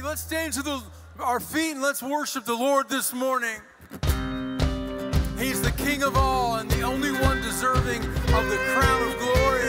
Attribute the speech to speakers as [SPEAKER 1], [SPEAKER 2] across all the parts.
[SPEAKER 1] Let's stand to the, our feet and let's worship the Lord this morning. He's the King of all and the only one deserving of the crown of glory.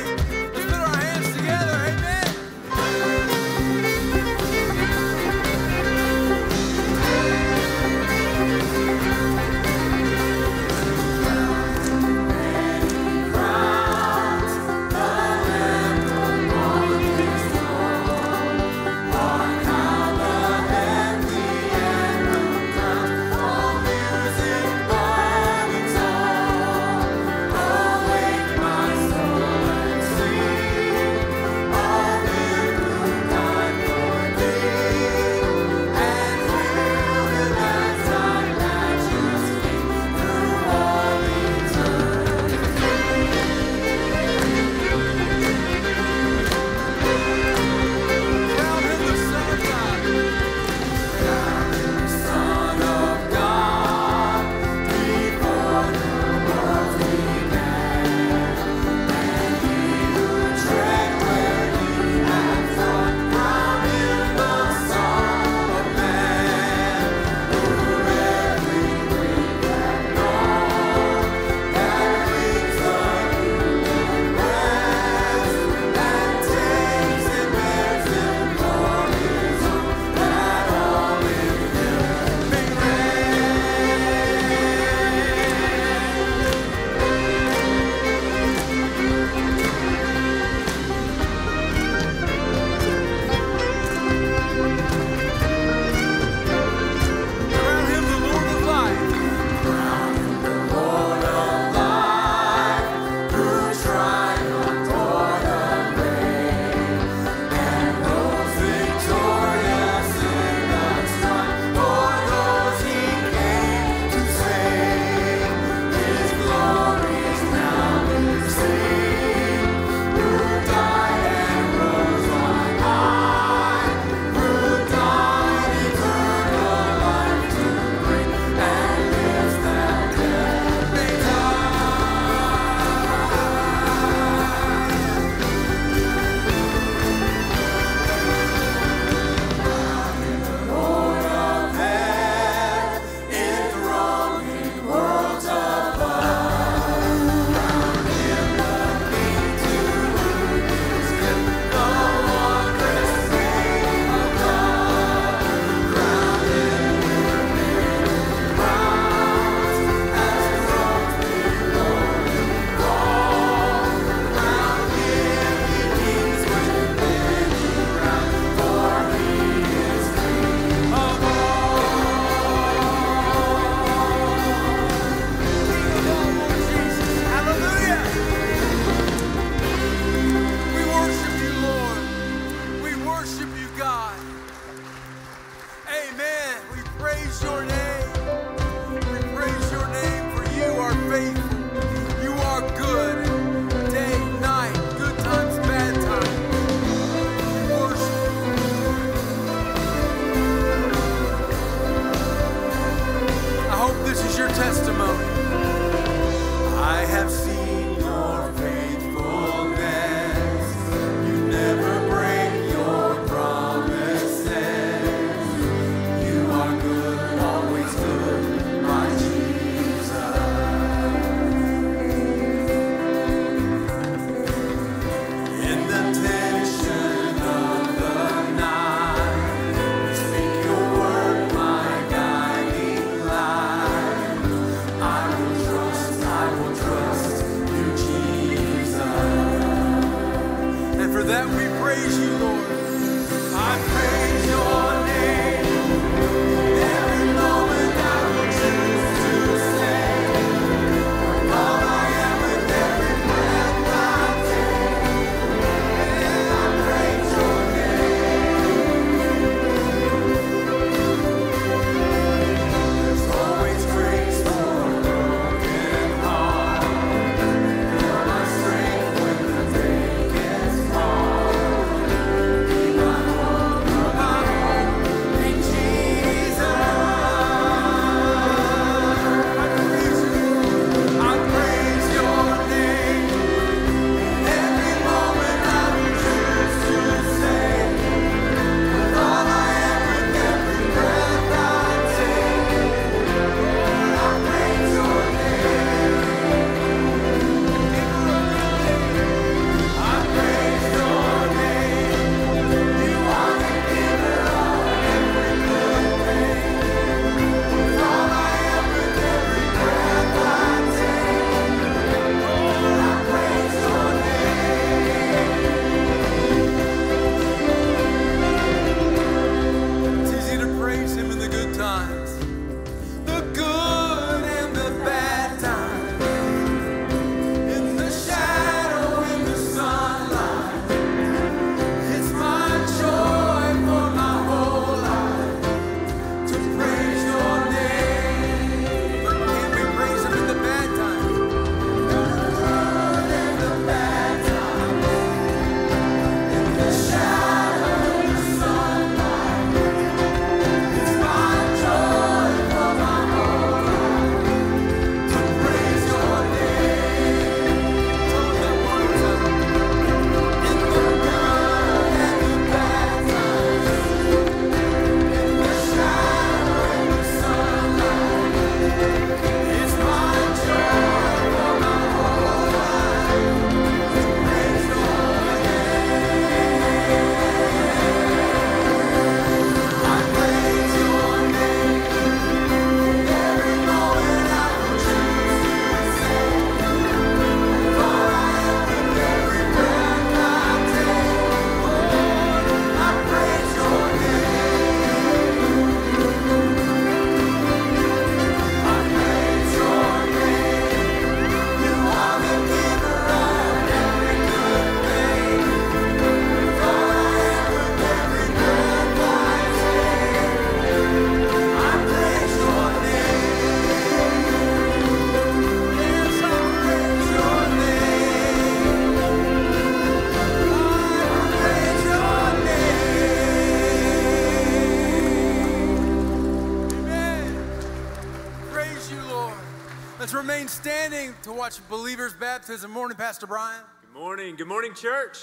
[SPEAKER 1] To watch believers' baptism. Morning, Pastor Brian.
[SPEAKER 2] Good morning. Good morning, church.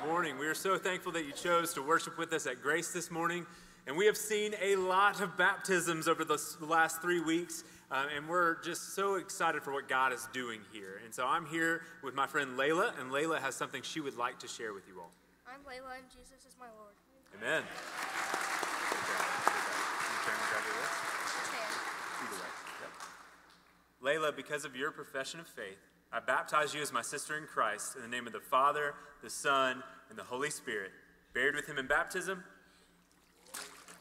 [SPEAKER 2] Good morning. We are so thankful that you chose to worship with us at Grace this morning. And we have seen a lot of baptisms over the last three weeks. Uh, and we're just so excited for what God is doing here. And so I'm here with my friend Layla, and Layla has something she would like to share with you all.
[SPEAKER 3] I'm Layla, and Jesus is my Lord.
[SPEAKER 2] Amen. Layla, because of your profession of faith, I baptize you as my sister in Christ in the name of the Father, the Son, and the Holy Spirit, buried with him in baptism,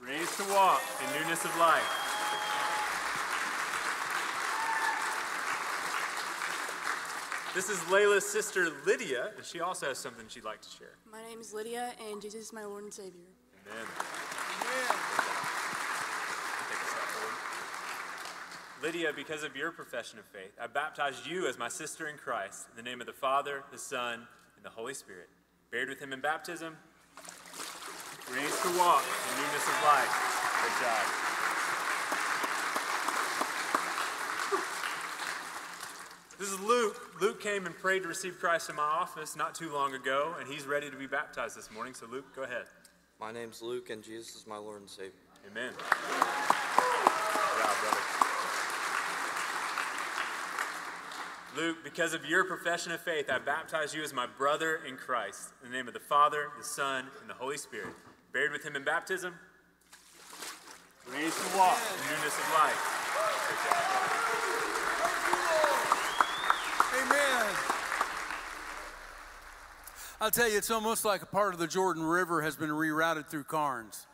[SPEAKER 2] raised to walk in newness of life. This is Layla's sister Lydia, and she also has something she'd like to share.
[SPEAKER 4] My name is Lydia, and Jesus is my Lord and Savior.
[SPEAKER 2] Amen. Amen. Lydia, because of your profession of faith, I baptized you as my sister in Christ in the name of the Father, the Son, and the Holy Spirit. Buried with him in baptism, raised to walk in newness of life. Good job. This is Luke. Luke came and prayed to receive Christ in my office not too long ago, and he's ready to be baptized this morning. So, Luke, go ahead.
[SPEAKER 5] My name's Luke, and Jesus is my Lord and Savior.
[SPEAKER 2] Amen. Good job, brother. Luke, because of your profession of faith, I baptize you as my brother in Christ. In the name of the Father, the Son, and the Holy Spirit. Buried with him in baptism, raised to walk in newness of life.
[SPEAKER 1] Amen. I'll tell you, it's almost like a part of the Jordan River has been rerouted through Karns.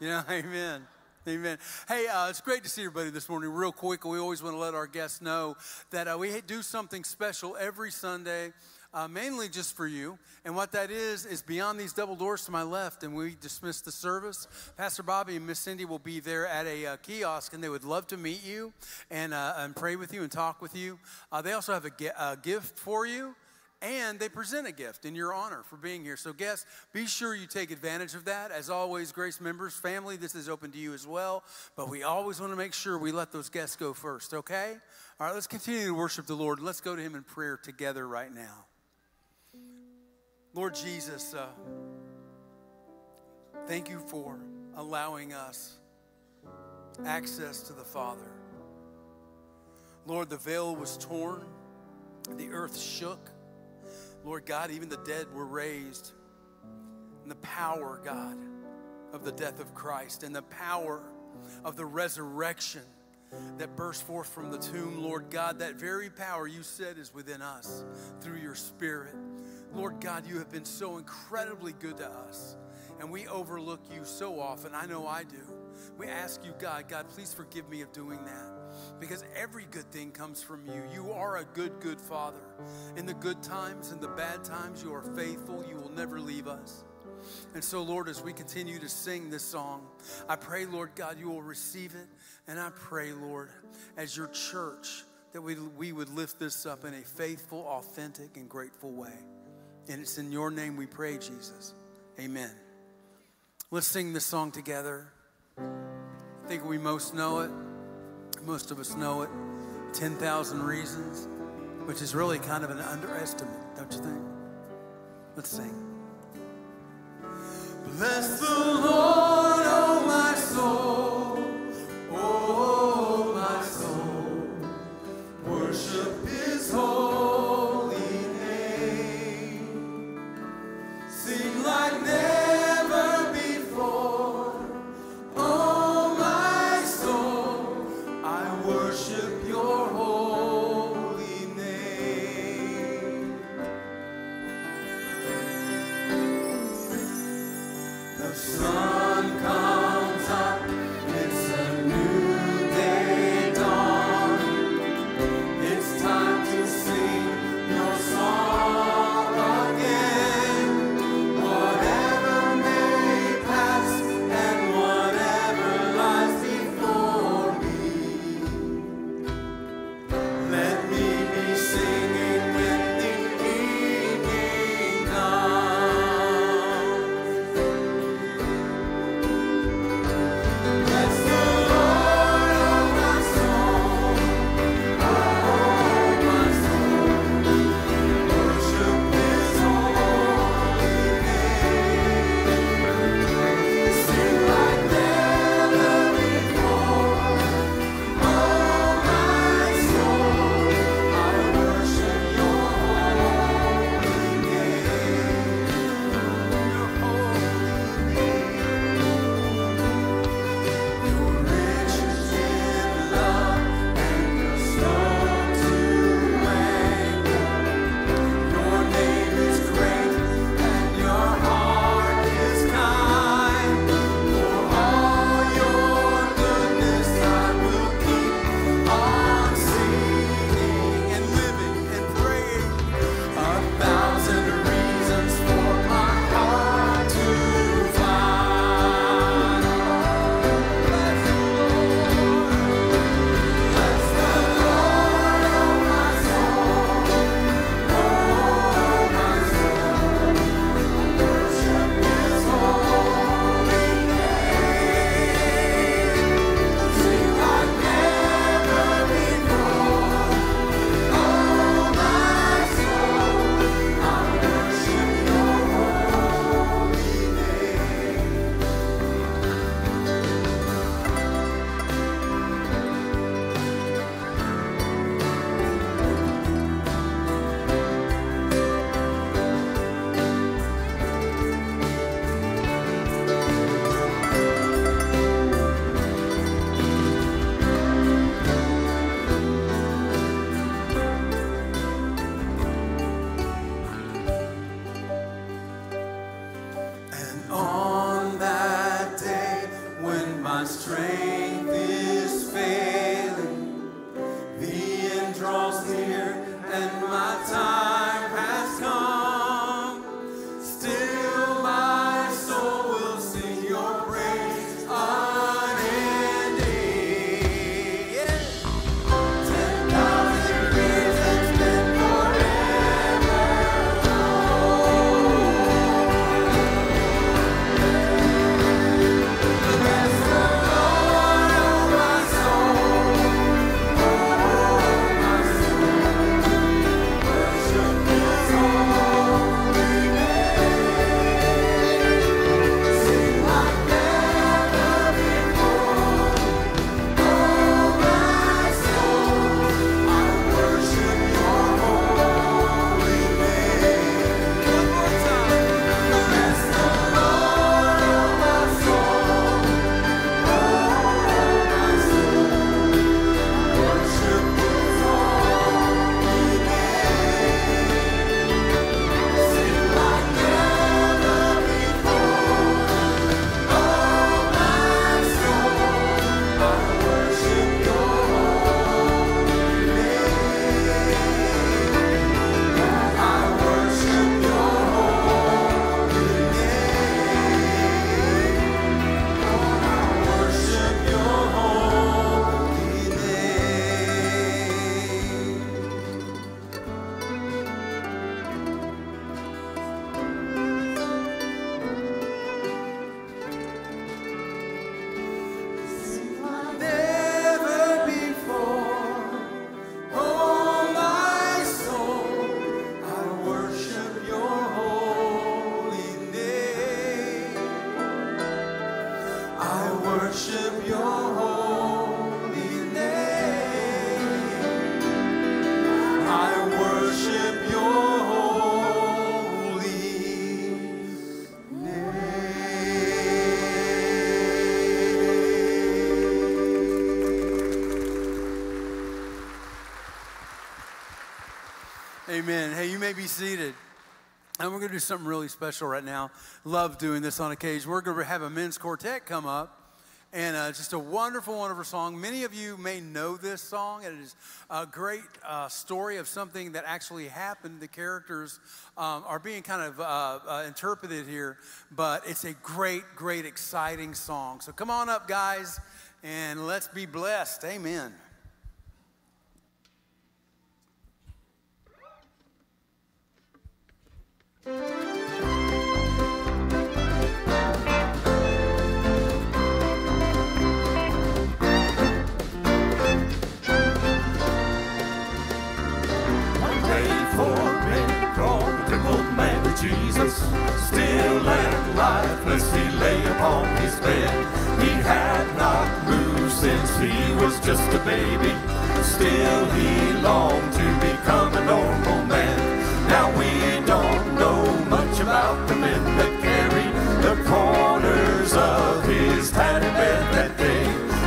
[SPEAKER 1] You know, amen. Amen. Hey, uh, it's great to see everybody this morning. Real quick, we always want to let our guests know that uh, we do something special every Sunday. Uh, mainly just for you. And what that is, is beyond these double doors to my left, and we dismiss the service. Pastor Bobby and Miss Cindy will be there at a uh, kiosk, and they would love to meet you and, uh, and pray with you and talk with you. Uh, they also have a, a gift for you and they present a gift in your honor for being here. So, guests, be sure you take advantage of that. As always, Grace members, family, this is open to you as well. But we always want to make sure we let those guests go first, okay? All right, let's continue to worship the Lord. Let's go to Him in prayer together right now. Lord Jesus, uh, thank you for allowing us access to the Father. Lord, the veil was torn, the earth shook Lord God, even the dead were raised. And the power, God, of the death of Christ and the power of the resurrection that burst forth from the tomb, Lord God, that very power you said is within us through your Spirit. Lord God, you have been so incredibly good to us, and we overlook you so often. I know I do. We ask you, God, God, please forgive me of doing that because every good thing comes from you. You are a good, good Father. In the good times and the bad times, you are faithful. You will never leave us. And so, Lord, as we continue to sing this song, I pray, Lord God, you will receive it. And I pray, Lord, as your church, that we, we would lift this up in a faithful, authentic, and grateful way. And it's in your name we pray, Jesus. Amen. Let's sing this song together. I think we most know it. Most of us know it 10,000 Reasons, which is really kind of an underestimate, don't you think? Let's sing. Bless the Lord, Amen. Hey, you may be seated. And we're going to do something really special right now. Love doing this on occasion. We're going to have a men's quartet come up. And uh, just a wonderful, wonderful song. Many of you may know this song. It is a great uh, story of something that actually happened. The characters um, are being kind of uh, uh, interpreted here, but it's a great, great, exciting song. So come on up, guys, and let's be blessed. Amen.
[SPEAKER 6] One day four men called the old man to Jesus. Still and lifeless he lay upon his bed. He had not moved since he was just a baby. Still he longed to become a normal man. Now we his tiny bed that day.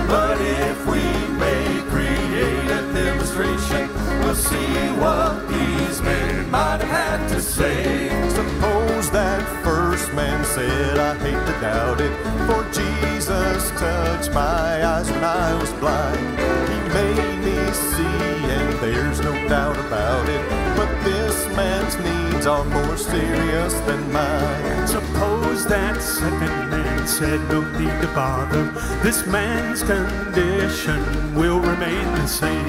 [SPEAKER 6] But if we may create a demonstration, we'll see what these men might have had to say.
[SPEAKER 7] Suppose that first man said, I hate to doubt it, for Jesus touched my eyes when I was blind. He made me see, and there's no doubt about it. But this man's needs are more serious than mine.
[SPEAKER 6] Suppose that second man said, No need to bother. This man's condition will remain the same.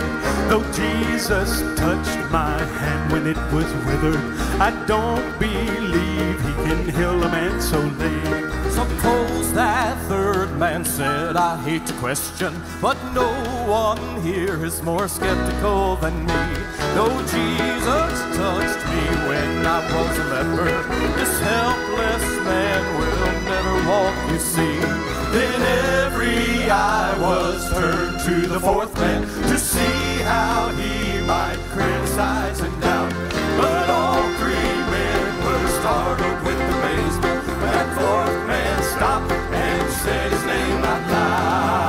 [SPEAKER 6] Though Jesus touched my hand when it was withered, I don't believe he can heal a man so lame.
[SPEAKER 7] Suppose that third man said, I hate to question, but no one here is more skeptical than me. No, Jesus touched me when I was a leper, this helpless man will never walk, you see. Then every eye was turned to the fourth man to see how he might criticize and doubt. But and said his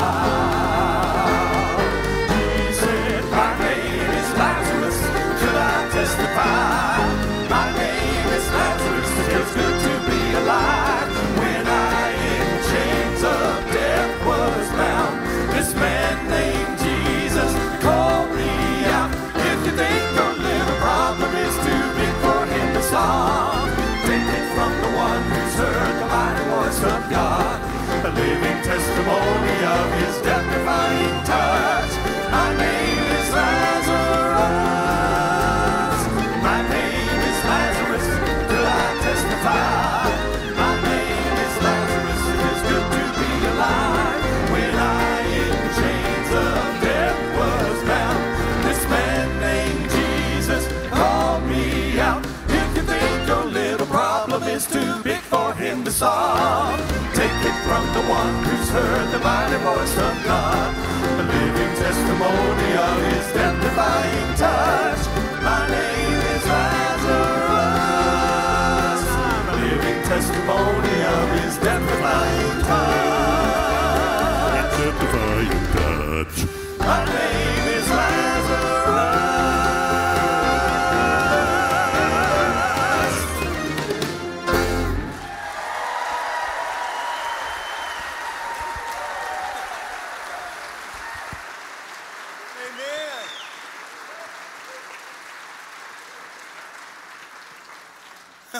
[SPEAKER 7] testimony of his death-defying touch. My heard the mighty voice of God, a living testimony of his death-defying touch. My name is Lazarus, a living testimony of his death-defying touch.
[SPEAKER 6] Death-defying touch.
[SPEAKER 7] My name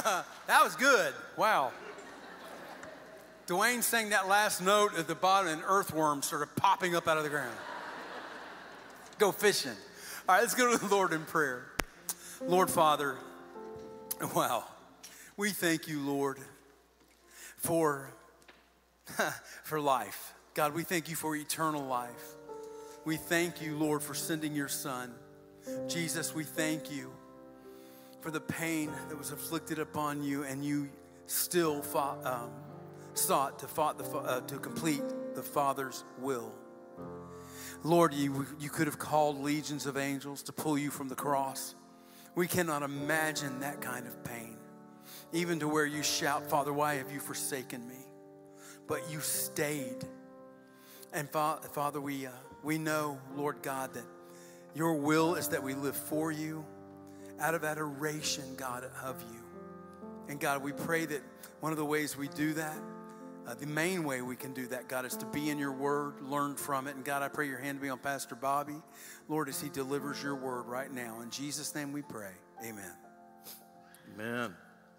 [SPEAKER 1] that was good. Wow. Dwayne sang that last note at the bottom, and earthworms started popping up out of the ground. Go fishing. All right, let's go to the Lord in prayer. Lord Father, wow, we thank you, Lord, for, for life. God, we thank you for eternal life. We thank you, Lord, for sending your Son. Jesus, we thank you for the pain that was afflicted upon you, and you still fought, um, sought to, fought the, uh, to complete the Father's will. Lord, you, you could have called legions of angels to pull you from the cross. We cannot imagine that kind of pain. Even to where you shout, Father, why have you forsaken me? But you stayed. And Father, we, uh, we know, Lord God, that your will is that we live for you out of adoration, God, of you. And God, we pray that one of the ways we do that, uh, the main way we can do that, God, is to be in your word, learn from it. And God, I pray your hand to be on Pastor Bobby, Lord, as he delivers your word right now. In Jesus' name we pray. Amen.
[SPEAKER 8] Amen.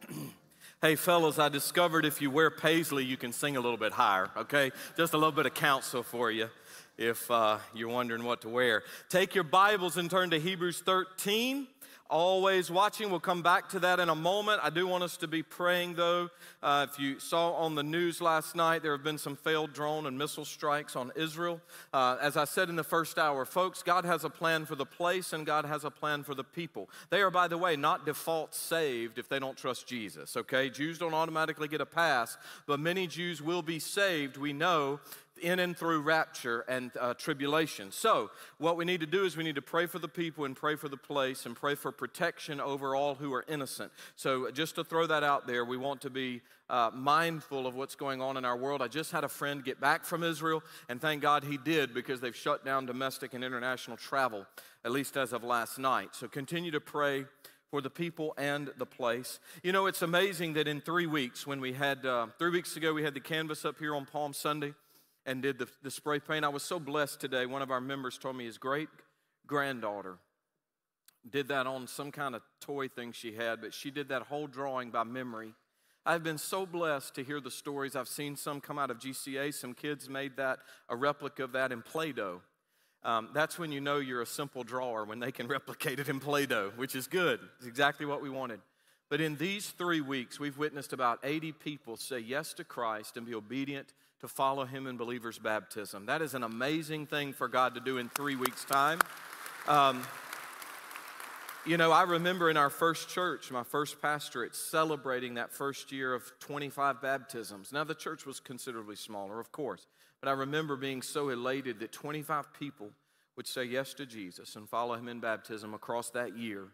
[SPEAKER 8] Hey, fellas, I discovered if you wear paisley, you can sing a little bit higher, okay? Just a little bit of counsel for you if uh, you're wondering what to wear. Take your Bibles and turn to Hebrews 13 always watching. We'll come back to that in a moment. I do want us to be praying, though. Uh, if you saw on the news last night, there have been some failed drone and missile strikes on Israel. Uh, as I said in the first hour, folks, God has a plan for the place and God has a plan for the people. They are, by the way, not default saved if they don't trust Jesus, okay? Jews don't automatically get a pass, but many Jews will be saved, we know, in and through rapture and uh, tribulation. So, what we need to do is we need to pray for the people and pray for the place and pray for protection over all who are innocent. So, just to throw that out there, we want to be uh, mindful of what's going on in our world. I just had a friend get back from Israel, and thank God he did because they've shut down domestic and international travel, at least as of last night. So, continue to pray for the people and the place. You know, it's amazing that in three weeks, when we had, uh, three weeks ago, we had the canvas up here on Palm Sunday and did the, the spray paint. I was so blessed today. One of our members told me his great granddaughter did that on some kind of toy thing she had, but she did that whole drawing by memory. I've been so blessed to hear the stories. I've seen some come out of GCA. Some kids made that, a replica of that in Play Doh. Um, that's when you know you're a simple drawer, when they can replicate it in Play Doh, which is good. It's exactly what we wanted. But in these three weeks, we've witnessed about 80 people say yes to Christ and be obedient to follow him in believers' baptism. That is an amazing thing for God to do in three weeks' time. Um, you know, I remember in our first church, my first pastorate, celebrating that first year of 25 baptisms. Now, the church was considerably smaller, of course, but I remember being so elated that 25 people would say yes to Jesus and follow him in baptism across that year.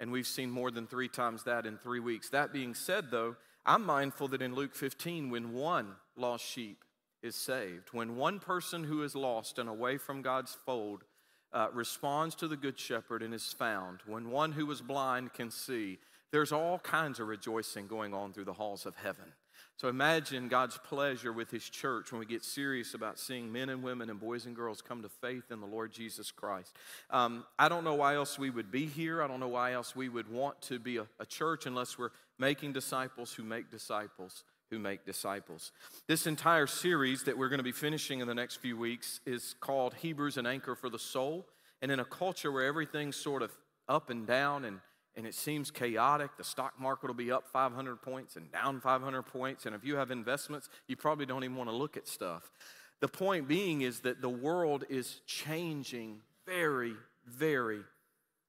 [SPEAKER 8] And we've seen more than three times that in three weeks. That being said, though, I'm mindful that in Luke 15, when one lost sheep is saved, when one person who is lost and away from God's fold uh, responds to the Good Shepherd and is found, when one who was blind can see, there's all kinds of rejoicing going on through the halls of heaven. So imagine God's pleasure with His church when we get serious about seeing men and women and boys and girls come to faith in the Lord Jesus Christ. Um, I don't know why else we would be here. I don't know why else we would want to be a, a church unless we're making disciples who make disciples who make disciples. This entire series that we're going to be finishing in the next few weeks is called Hebrews an Anchor for the Soul. And in a culture where everything's sort of up and down and and it seems chaotic. The stock market will be up 500 points and down 500 points. And if you have investments, you probably don't even want to look at stuff. The point being is that the world is changing very, very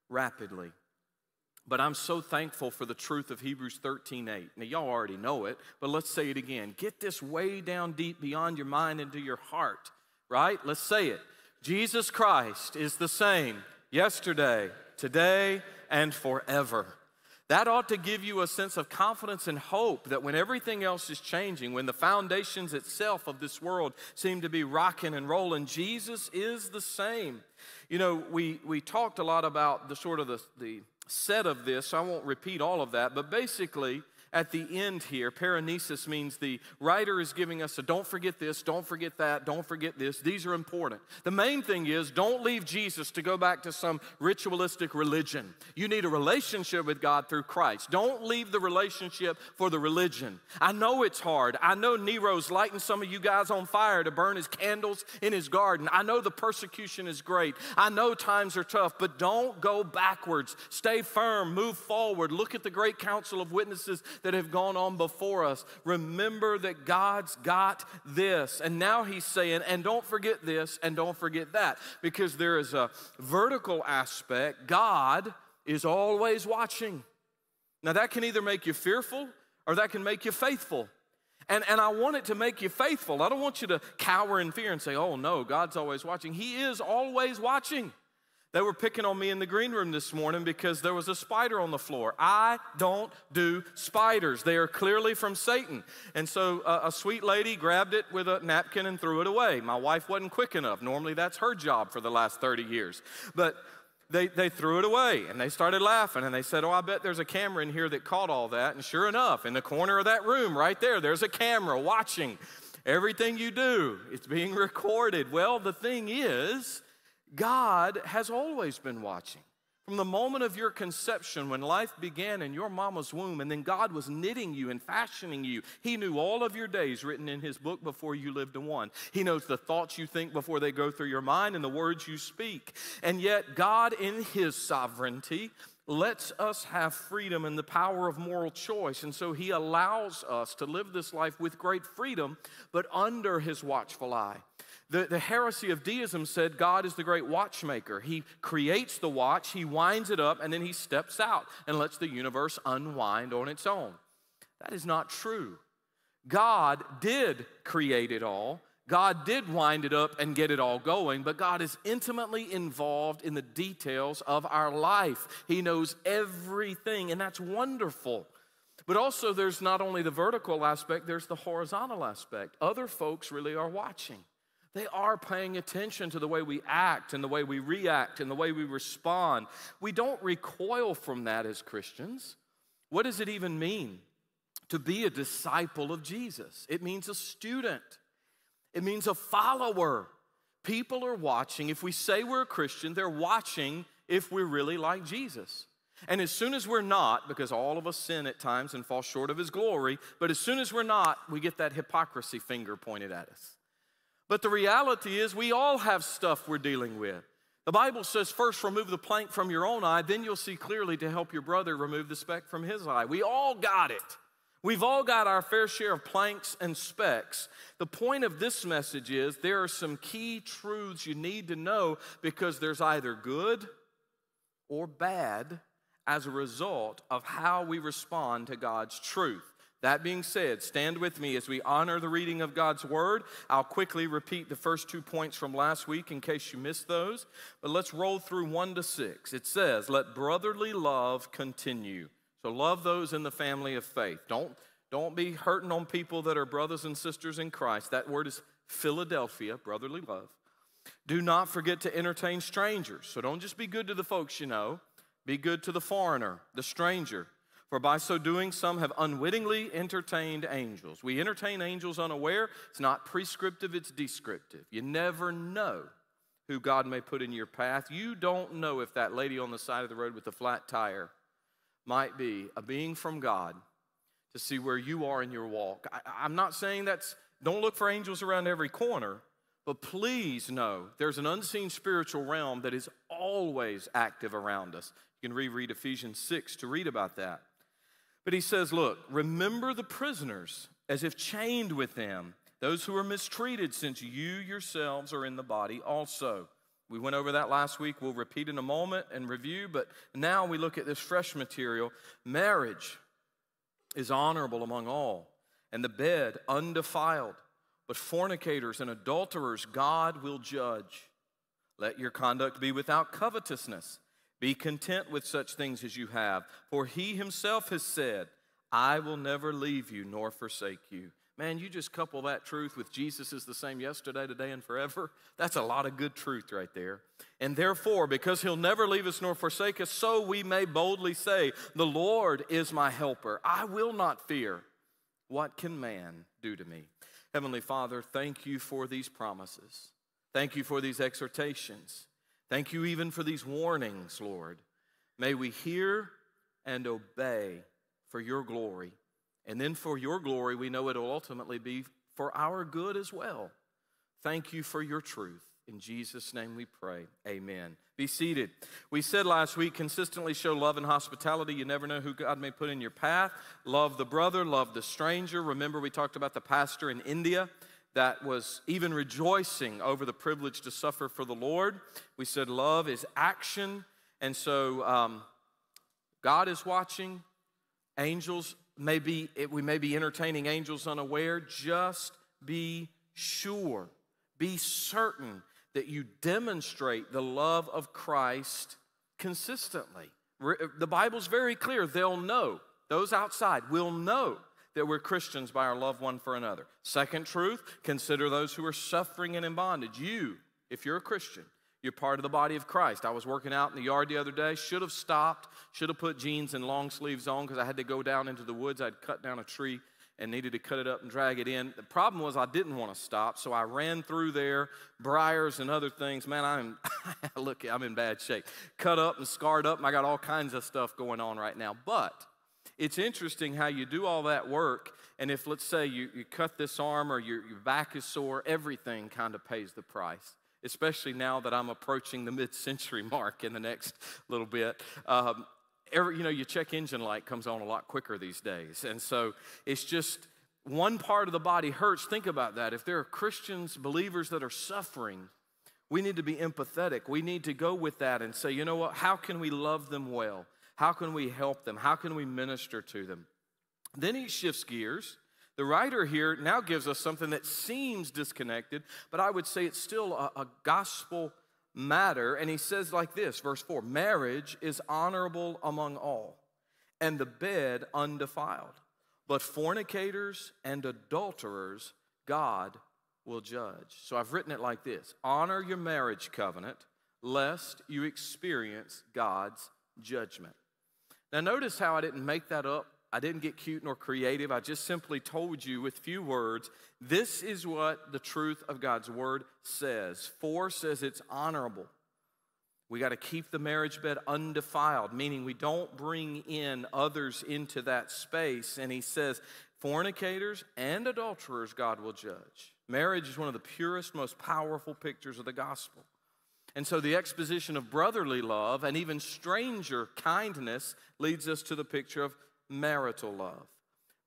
[SPEAKER 8] rapidly. But I'm so thankful for the truth of Hebrews 13 8. Now, y'all already know it, but let's say it again. Get this way down deep beyond your mind into your heart, right? Let's say it. Jesus Christ is the same yesterday, today, and forever. That ought to give you a sense of confidence and hope that when everything else is changing, when the foundations itself of this world seem to be rocking and rolling, Jesus is the same. You know, we, we talked a lot about the sort of the, the set of this, so I won't repeat all of that, but basically, at the end here, paraenesis means the writer is giving us a don't forget this, don't forget that, don't forget this. These are important. The main thing is don't leave Jesus to go back to some ritualistic religion. You need a relationship with God through Christ. Don't leave the relationship for the religion. I know it's hard. I know Nero's lighting some of you guys on fire to burn his candles in his garden. I know the persecution is great. I know times are tough, but don't go backwards. Stay firm, move forward. Look at the great council of witnesses that have gone on before us. Remember that God's got this. And now he's saying, and don't forget this and don't forget that, because there is a vertical aspect. God is always watching. Now, that can either make you fearful or that can make you faithful. And, and I want it to make you faithful. I don't want you to cower in fear and say, oh no, God's always watching. He is always watching. They were picking on me in the green room this morning because there was a spider on the floor. I don't do spiders. They are clearly from Satan. And so uh, a sweet lady grabbed it with a napkin and threw it away. My wife wasn't quick enough. Normally that's her job for the last 30 years. But they, they threw it away and they started laughing and they said, Oh, I bet there's a camera in here that caught all that. And sure enough, in the corner of that room right there, there's a camera watching everything you do. It's being recorded. Well, the thing is, God has always been watching. From the moment of your conception, when life began in your mama's womb, and then God was knitting you and fashioning you, He knew all of your days written in His book before you lived a one. He knows the thoughts you think before they go through your mind and the words you speak. And yet, God, in His sovereignty, lets us have freedom and the power of moral choice. And so He allows us to live this life with great freedom, but under His watchful eye. The, the heresy of deism said God is the great watchmaker. He creates the watch, he winds it up, and then he steps out and lets the universe unwind on its own. That is not true. God did create it all. God did wind it up and get it all going, but God is intimately involved in the details of our life. He knows everything, and that's wonderful. But also, there's not only the vertical aspect, there's the horizontal aspect. Other folks really are watching. They are paying attention to the way we act and the way we react and the way we respond. We don't recoil from that as Christians. What does it even mean to be a disciple of Jesus? It means a student, it means a follower. People are watching. If we say we're a Christian, they're watching if we're really like Jesus. And as soon as we're not, because all of us sin at times and fall short of his glory, but as soon as we're not, we get that hypocrisy finger pointed at us. But the reality is, we all have stuff we're dealing with. The Bible says, first remove the plank from your own eye, then you'll see clearly to help your brother remove the speck from his eye. We all got it. We've all got our fair share of planks and specks. The point of this message is there are some key truths you need to know because there's either good or bad as a result of how we respond to God's truth. That being said, stand with me as we honor the reading of God's word. I'll quickly repeat the first two points from last week in case you missed those, but let's roll through one to six. It says, Let brotherly love continue. So love those in the family of faith. Don't, don't be hurting on people that are brothers and sisters in Christ. That word is Philadelphia, brotherly love. Do not forget to entertain strangers. So don't just be good to the folks you know, be good to the foreigner, the stranger. For by so doing, some have unwittingly entertained angels. We entertain angels unaware. It's not prescriptive, it's descriptive. You never know who God may put in your path. You don't know if that lady on the side of the road with the flat tire might be a being from God to see where you are in your walk. I, am not saying that's, don't look for angels around every corner, but please know there's an unseen spiritual realm that is always active around us. You can reread Ephesians 6 to read about that. But he says, Look, remember the prisoners as if chained with them, those who are mistreated, since you yourselves are in the body also. We went over that last week. We'll repeat in a moment and review, but now we look at this fresh material. Marriage is honorable among all, and the bed undefiled. But fornicators and adulterers God will judge. Let your conduct be without covetousness. Be content with such things as you have, for he himself has said, I will never leave you nor forsake you. Man, you just couple that truth with Jesus is the same yesterday, today, and forever. That's a lot of good truth right there. And therefore, because he'll never leave us nor forsake us, so we may boldly say, The Lord is my helper. I will not fear. What can man do to me? Heavenly Father, thank you for these promises. Thank you for these exhortations. Thank you even for these warnings, Lord. May we hear and obey for your glory. And then for your glory, we know it'll ultimately be for our good as well. Thank you for your truth. In Jesus' name we pray. Amen. Be seated. We said last week consistently show love and hospitality. You never know who God may put in your path. Love the brother, love the stranger. Remember, we talked about the pastor in India that was even rejoicing over the privilege to suffer for the Lord. We said love is action. And so um, God is watching, angels may be, we may be entertaining angels unaware. Just be sure, be certain that you demonstrate the love of Christ consistently. The Bible's very clear. They'll know, those outside will know that we're Christians by our love one for another. Second truth, consider those who are suffering and in bondage. You, if you're a Christian, you're part of the body of Christ. I was working out in the yard the other day, should have stopped, should have put jeans and long sleeves on because I had to go down into the woods. I'd cut down a tree and needed to cut it up and drag it in. The problem was I didn't want to stop, so I ran through there, briars and other things. Man, I'm look, I'm in bad shape. Cut up and scarred up, and I got all kinds of stuff going on right now. But it's interesting how you do all that work, and if let's say you, you cut this arm or your, your back is sore, everything kind of pays the price. Especially now that I'm approaching the mid-century mark in the next little bit. Um, every, you know, your check engine light comes on a lot quicker these days. And so it's just one part of the body hurts. Think about that. If there are Christians, believers that are suffering, we need to be empathetic. We need to go with that and say, you know what? How can we love them well? How can we help them? How can we minister to them? Then he shifts gears. The writer here now gives us something that seems disconnected, but I would say it's still a, a gospel matter. And he says like this, verse 4 Marriage is honorable among all, and the bed undefiled. But fornicators and adulterers, God will judge. So I've written it like this Honor your marriage covenant, lest you experience God's judgment. Now, notice how I didn't make that up I didn't get cute nor creative. I just simply told you with few words this is what the truth of God's word says. Four says it's honorable. We got to keep the marriage bed undefiled, meaning we don't bring in others into that space. And he says, fornicators and adulterers, God will judge. Marriage is one of the purest, most powerful pictures of the gospel. And so the exposition of brotherly love and even stranger kindness leads us to the picture of marital love.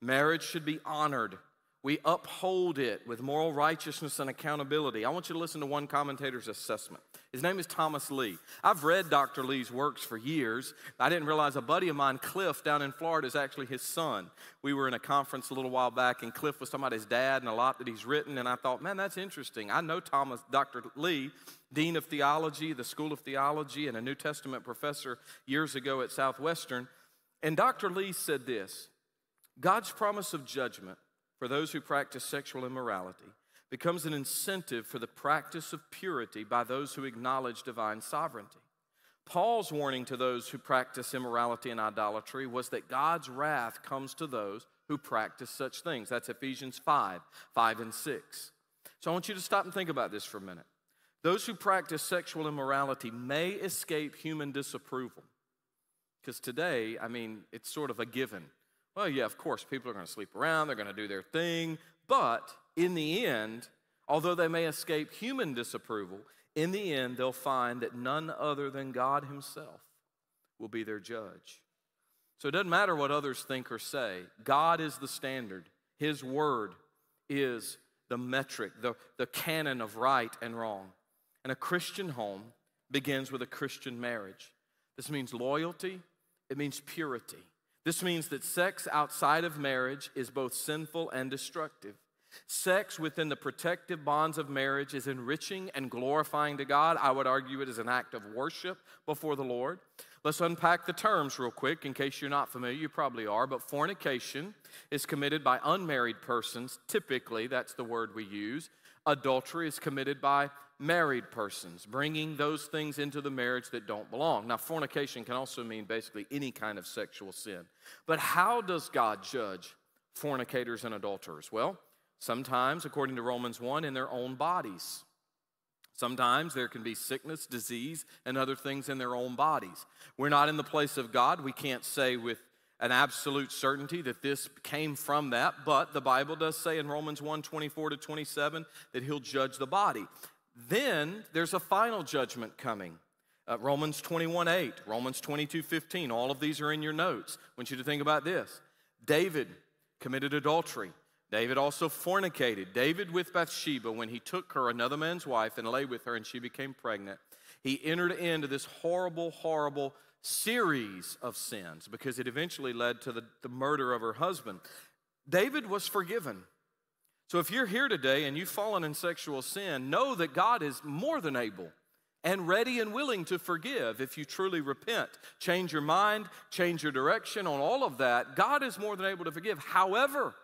[SPEAKER 8] Marriage should be honored. We uphold it with moral righteousness and accountability. I want you to listen to one commentator's assessment. His name is Thomas Lea. I've read Dr. Lea's works for years. I didn't realize a buddy of mine, Cliff, down in Florida, is actually his son. We were in a conference a little while back, and Cliff was talking about his dad and a lot that he's written. And I thought, man, that's interesting. I know Thomas, Dr. Lea, Dean of Theology, the School of Theology, and a New Testament professor years ago at Southwestern. And Dr. Lea said this God's promise of judgment for those who practice sexual immorality becomes an incentive for the practice of purity by those who acknowledge divine sovereignty. Paul's warning to those who practice immorality and idolatry was that God's wrath comes to those who practice such things. That's Ephesians 5 5 and 6. So I want you to stop and think about this for a minute. Those who practice sexual immorality may escape human disapproval. Because today, I mean, it's sort of a given. Well, yeah, of course, people are going to sleep around, they're going to do their thing. But in the end, although they may escape human disapproval, in the end, they'll find that none other than God Himself will be their judge. So it doesn't matter what others think or say, God is the standard. His word is the metric, the, the canon of right and wrong. And a Christian home begins with a Christian marriage. This means loyalty, it means purity. This means that sex outside of marriage is both sinful and destructive. Sex within the protective bonds of marriage is enriching and glorifying to God. I would argue it is an act of worship before the Lord. Let's unpack the terms real quick in case you're not familiar. You probably are, but fornication is committed by unmarried persons. Typically, that's the word we use. Adultery is committed by married persons, bringing those things into the marriage that don't belong. Now, fornication can also mean basically any kind of sexual sin. But how does God judge fornicators and adulterers? Well, sometimes, according to Romans 1, in their own bodies. Sometimes there can be sickness, disease, and other things in their own bodies. We're not in the place of God. We can't say with an absolute certainty that this came from that, but the Bible does say in Romans 1 24 to 27 that he'll judge the body. Then there's a final judgment coming. Uh, Romans 21 8, Romans 22 15, all of these are in your notes. I want you to think about this. David committed adultery. David also fornicated. David with Bathsheba, when he took her, another man's wife, and lay with her, and she became pregnant, he entered into this horrible, horrible series of sins because it eventually led to the, the murder of her husband. David was forgiven. So if you're here today and you've fallen in sexual sin, know that God is more than able and ready and willing to forgive if you truly repent. Change your mind, change your direction on all of that. God is more than able to forgive. However,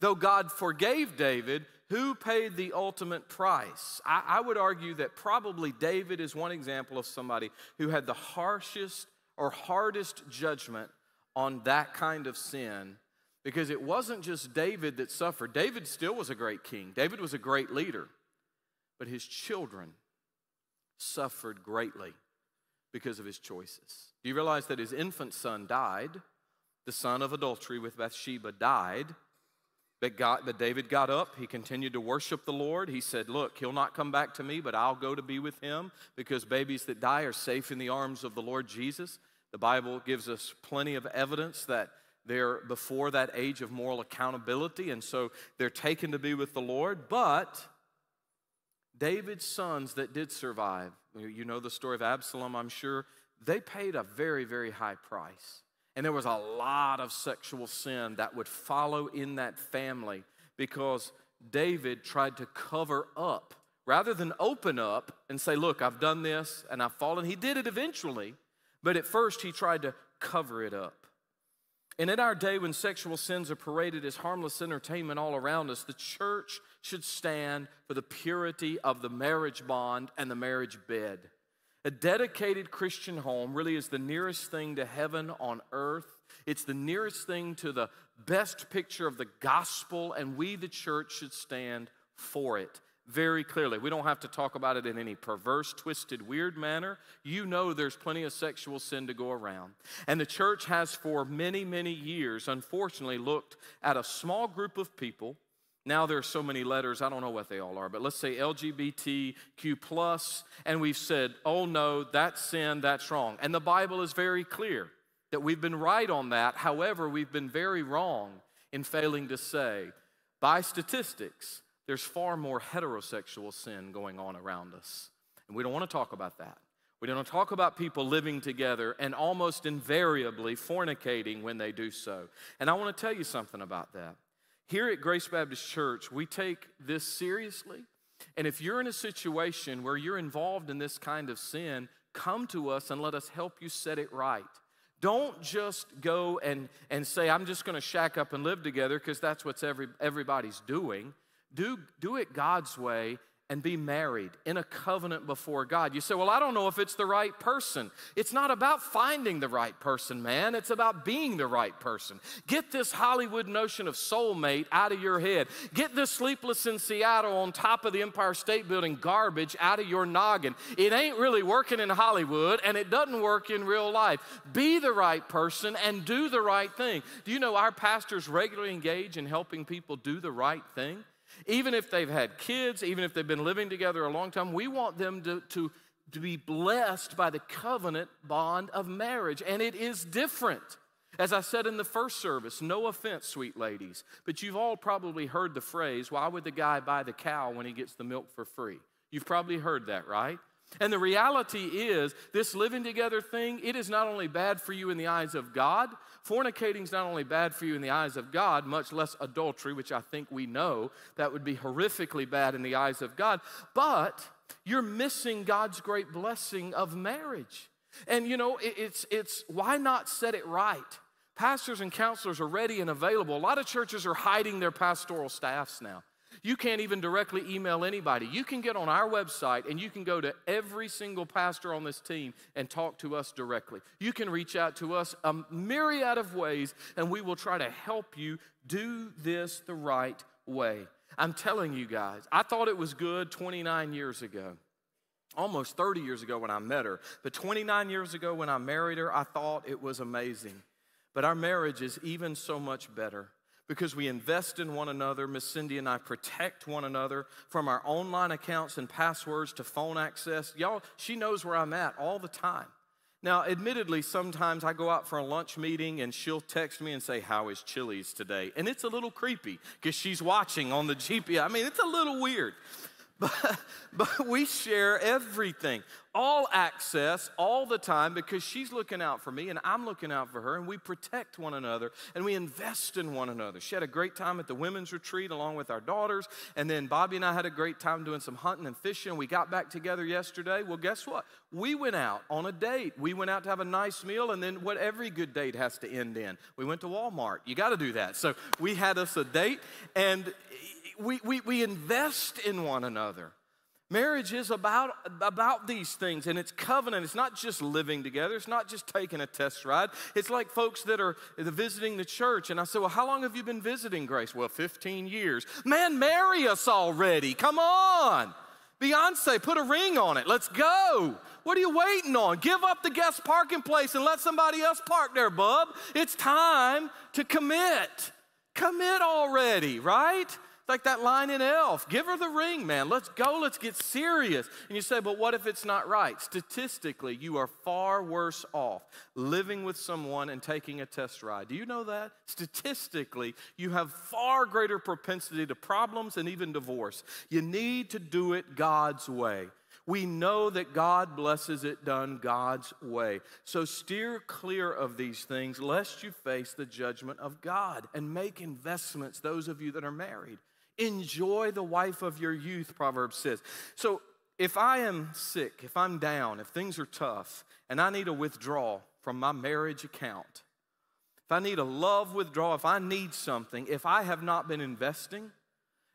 [SPEAKER 8] though God forgave David, who paid the ultimate price? I, I, would argue that probably David is one example of somebody who had the harshest or hardest judgment on that kind of sin because it wasn't just David that suffered. David still was a great king, David was a great leader, but his children suffered greatly because of his choices. Do you realize that his infant son died? The son of adultery with Bathsheba died. God, but David got up. He continued to worship the Lord. He said, Look, he'll not come back to me, but I'll go to be with him because babies that die are safe in the arms of the Lord Jesus. The Bible gives us plenty of evidence that they're before that age of moral accountability, and so they're taken to be with the Lord. But David's sons that did survive, you know the story of Absalom, I'm sure, they paid a very, very high price. And there was a lot of sexual sin that would follow in that family because David tried to cover up rather than open up and say, Look, I've done this and I've fallen. He did it eventually, but at first he tried to cover it up. And in our day when sexual sins are paraded as harmless entertainment all around us, the church should stand for the purity of the marriage bond and the marriage bed. A dedicated Christian home really is the nearest thing to heaven on earth. It's the nearest thing to the best picture of the gospel, and we, the church, should stand for it very clearly. We don't have to talk about it in any perverse, twisted, weird manner. You know there's plenty of sexual sin to go around. And the church has for many, many years, unfortunately, looked at a small group of people. Now there are so many letters, I don't know what they all are, but let's say LGBTQ plus, and we've said, oh no, that's sin, that's wrong. And the Bible is very clear that we've been right on that. However, we've been very wrong in failing to say, by statistics, there's far more heterosexual sin going on around us. And we don't want to talk about that. We don't want to talk about people living together and almost invariably fornicating when they do so. And I want to tell you something about that. Here at Grace Baptist Church, we take this seriously. And if you're in a situation where you're involved in this kind of sin, come to us and let us help you set it right. Don't just go and, and say, I'm just going to shack up and live together because that's what every, everybody's doing. Do, do it God's way and be married in a covenant before God. You say, Well, I don't know if it's the right person. It's not about finding the right person, man. It's about being the right person. Get this Hollywood notion of soulmate out of your head. Get this sleepless in Seattle on top of the Empire State Building garbage out of your noggin. It ain't really working in Hollywood and it doesn't work in real life. Be the right person and do the right thing. Do you know our pastors regularly engage in helping people do the right thing? Even if they've had kids, even if they've been living together a long time, we want them to, to, to be blessed by the covenant bond of marriage. And it is different. As I said in the first service, no offense, sweet ladies, but you've all probably heard the phrase, why would the guy buy the cow when he gets the milk for free? You've probably heard that, right? And the reality is, this living together thing, it is not only bad for you in the eyes of God, fornicating is not only bad for you in the eyes of God, much less adultery, which I think we know that would be horrifically bad in the eyes of God, but you're missing God's great blessing of marriage. And you know, it's, it's why not set it right? Pastors and counselors are ready and available. A lot of churches are hiding their pastoral staffs now. You can't even directly email anybody. You can get on our website and you can go to every single pastor on this team and talk to us directly. You can reach out to us a myriad of ways and we will try to help you do this the right way. I'm telling you guys, I thought it was good 29 years ago. Almost 30 years ago when I met her. But 29 years ago when I married her, I thought it was amazing. But our marriage is even so much better because we invest in one another. Miss Cindy and I protect one another from our online accounts and passwords to phone access. Y'all, she knows where I'm at all the time. Now, admittedly, sometimes I go out for a lunch meeting and she'll text me and say, How is Chili's today? And it's a little creepy because she's watching on the GPS. I mean, it's a little weird. But, but we share everything, all access, all the time, because she's looking out for me and I'm looking out for her, and we protect one another and we invest in one another. She had a great time at the women's retreat along with our daughters, and then Bobby and I had a great time doing some hunting and fishing. We got back together yesterday. Well, guess what? We went out on a date. We went out to have a nice meal, and then what every good date has to end in. We went to Walmart. You got to do that. So we had us a date, and we, we, we invest in one another. Marriage is about, about these things, and it's covenant. It's not just living together, it's not just taking a test ride. It's like folks that are visiting the church, and I say, Well, how long have you been visiting Grace? Well, 15 years. Man, marry us already. Come on. Beyonce, put a ring on it. Let's go. What are you waiting on? Give up the guest parking place and let somebody else park there, bub. It's time to commit. Commit already, right? Like that line in Elf give her the ring, man. Let's go, let's get serious. And you say, but what if it's not right? Statistically, you are far worse off living with someone and taking a test ride. Do you know that? Statistically, you have far greater propensity to problems and even divorce. You need to do it God's way. We know that God blesses it done God's way. So steer clear of these things lest you face the judgment of God and make investments, those of you that are married. Enjoy the wife of your youth, Proverbs says. So if I am sick, if I'm down, if things are tough, and I need a withdrawal from my marriage account, if I need a love withdrawal, if I need something, if I have not been investing,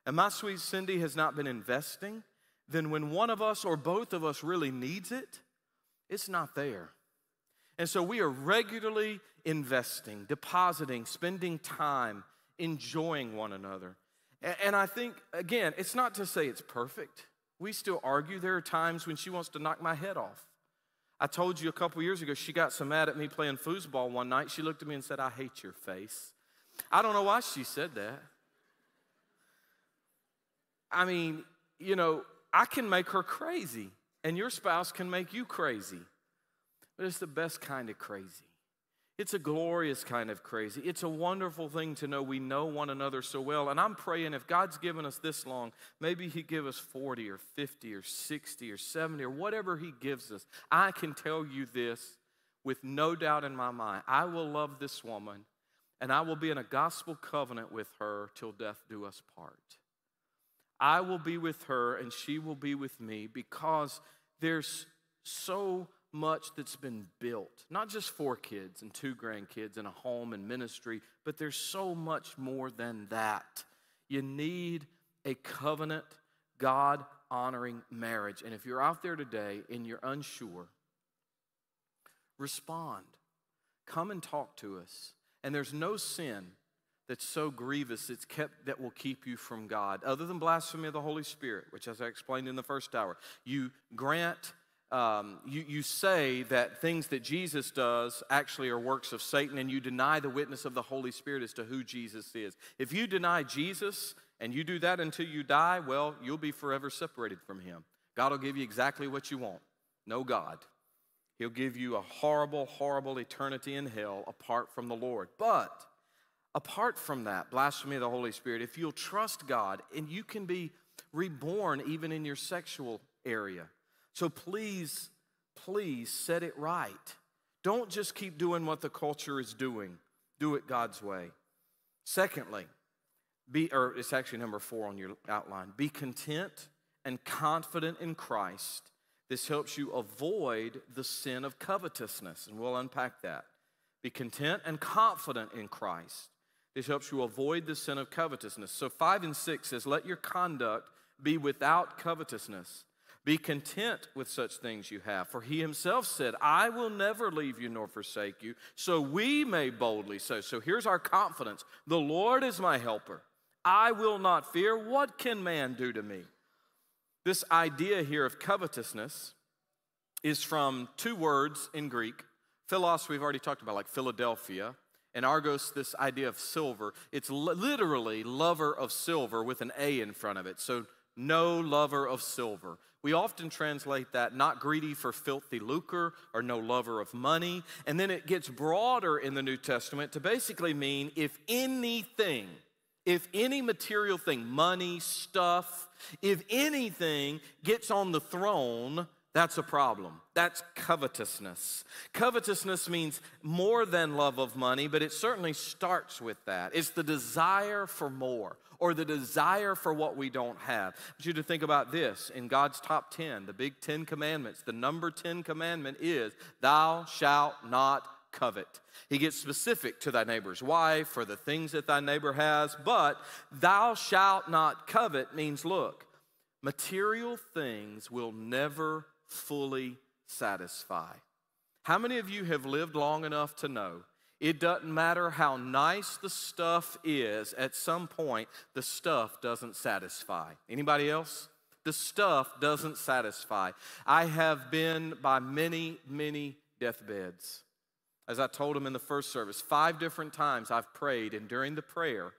[SPEAKER 8] and my sweet Cindy has not been investing, then when one of us or both of us really needs it, it's not there. And so we are regularly investing, depositing, spending time, enjoying one another. And I think, again, it's not to say it's perfect. We still argue. There are times when she wants to knock my head off. I told you a couple years ago, she got so mad at me playing foosball one night, she looked at me and said, I hate your face. I don't know why she said that. I mean, you know, I can make her crazy, and your spouse can make you crazy, but it's the best kind of crazy. It's a glorious kind of crazy. It's a wonderful thing to know we know one another so well. And I'm praying if God's given us this long, maybe He give us 40 or 50 or 60 or 70 or whatever He gives us. I can tell you this with no doubt in my mind. I will love this woman and I will be in a gospel covenant with her till death do us part. I will be with her and she will be with me because there's so much that's been built, not just four kids and two grandkids and a home and ministry, but there's so much more than that. You need a covenant, God honoring marriage. And if you're out there today and you're unsure, respond. Come and talk to us. And there's no sin that's so grievous it's kept that will keep you from God, other than blasphemy of the Holy Spirit, which, as I explained in the first hour, you grant um, you, you say that things that Jesus does actually are works of Satan, and you deny the witness of the Holy Spirit as to who Jesus is. If you deny Jesus and you do that until you die, well, you'll be forever separated from Him. God will give you exactly what you want. No God. He'll give you a horrible, horrible eternity in hell apart from the Lord. But apart from that, blasphemy of the Holy Spirit, if you'll trust God and you can be reborn even in your sexual area, so please, please set it right. Don't just keep doing what the culture is doing, do it God's way. Secondly, be, or it's actually number four on your outline be content and confident in Christ. This helps you avoid the sin of covetousness, and we'll unpack that. Be content and confident in Christ. This helps you avoid the sin of covetousness. So, five and six says, Let your conduct be without covetousness. Be content with such things you have. For he himself said, I will never leave you nor forsake you. So we may boldly say, So here's our confidence The Lord is my helper. I will not fear. What can man do to me? This idea here of covetousness is from two words in Greek. Philos, we've already talked about, like Philadelphia. And Argos, this idea of silver. It's literally lover of silver with an A in front of it. So, no lover of silver. We often translate that not greedy for filthy lucre or no lover of money. And then it gets broader in the New Testament to basically mean if anything, If any material thing, money, stuff, if anything gets on the throne, that's a problem. That's covetousness. Covetousness means more than love of money, but it certainly starts with that. It's the desire for more or the desire for what we don't have. I want you to think about this in God's top 10, the big 10 commandments. The number 10 commandment is, Thou shalt not covet. He gets specific to thy neighbor's wife or the things that thy neighbor has, but thou shalt not covet means look, material things will never fully satisfy. How many of you have lived long enough to know it doesn't matter how nice the stuff is, at some point the stuff doesn't satisfy. Anybody else? The stuff doesn't satisfy. I have been by many, many deathbeds. As I told him in the first service, five different times I've prayed, and during the prayer,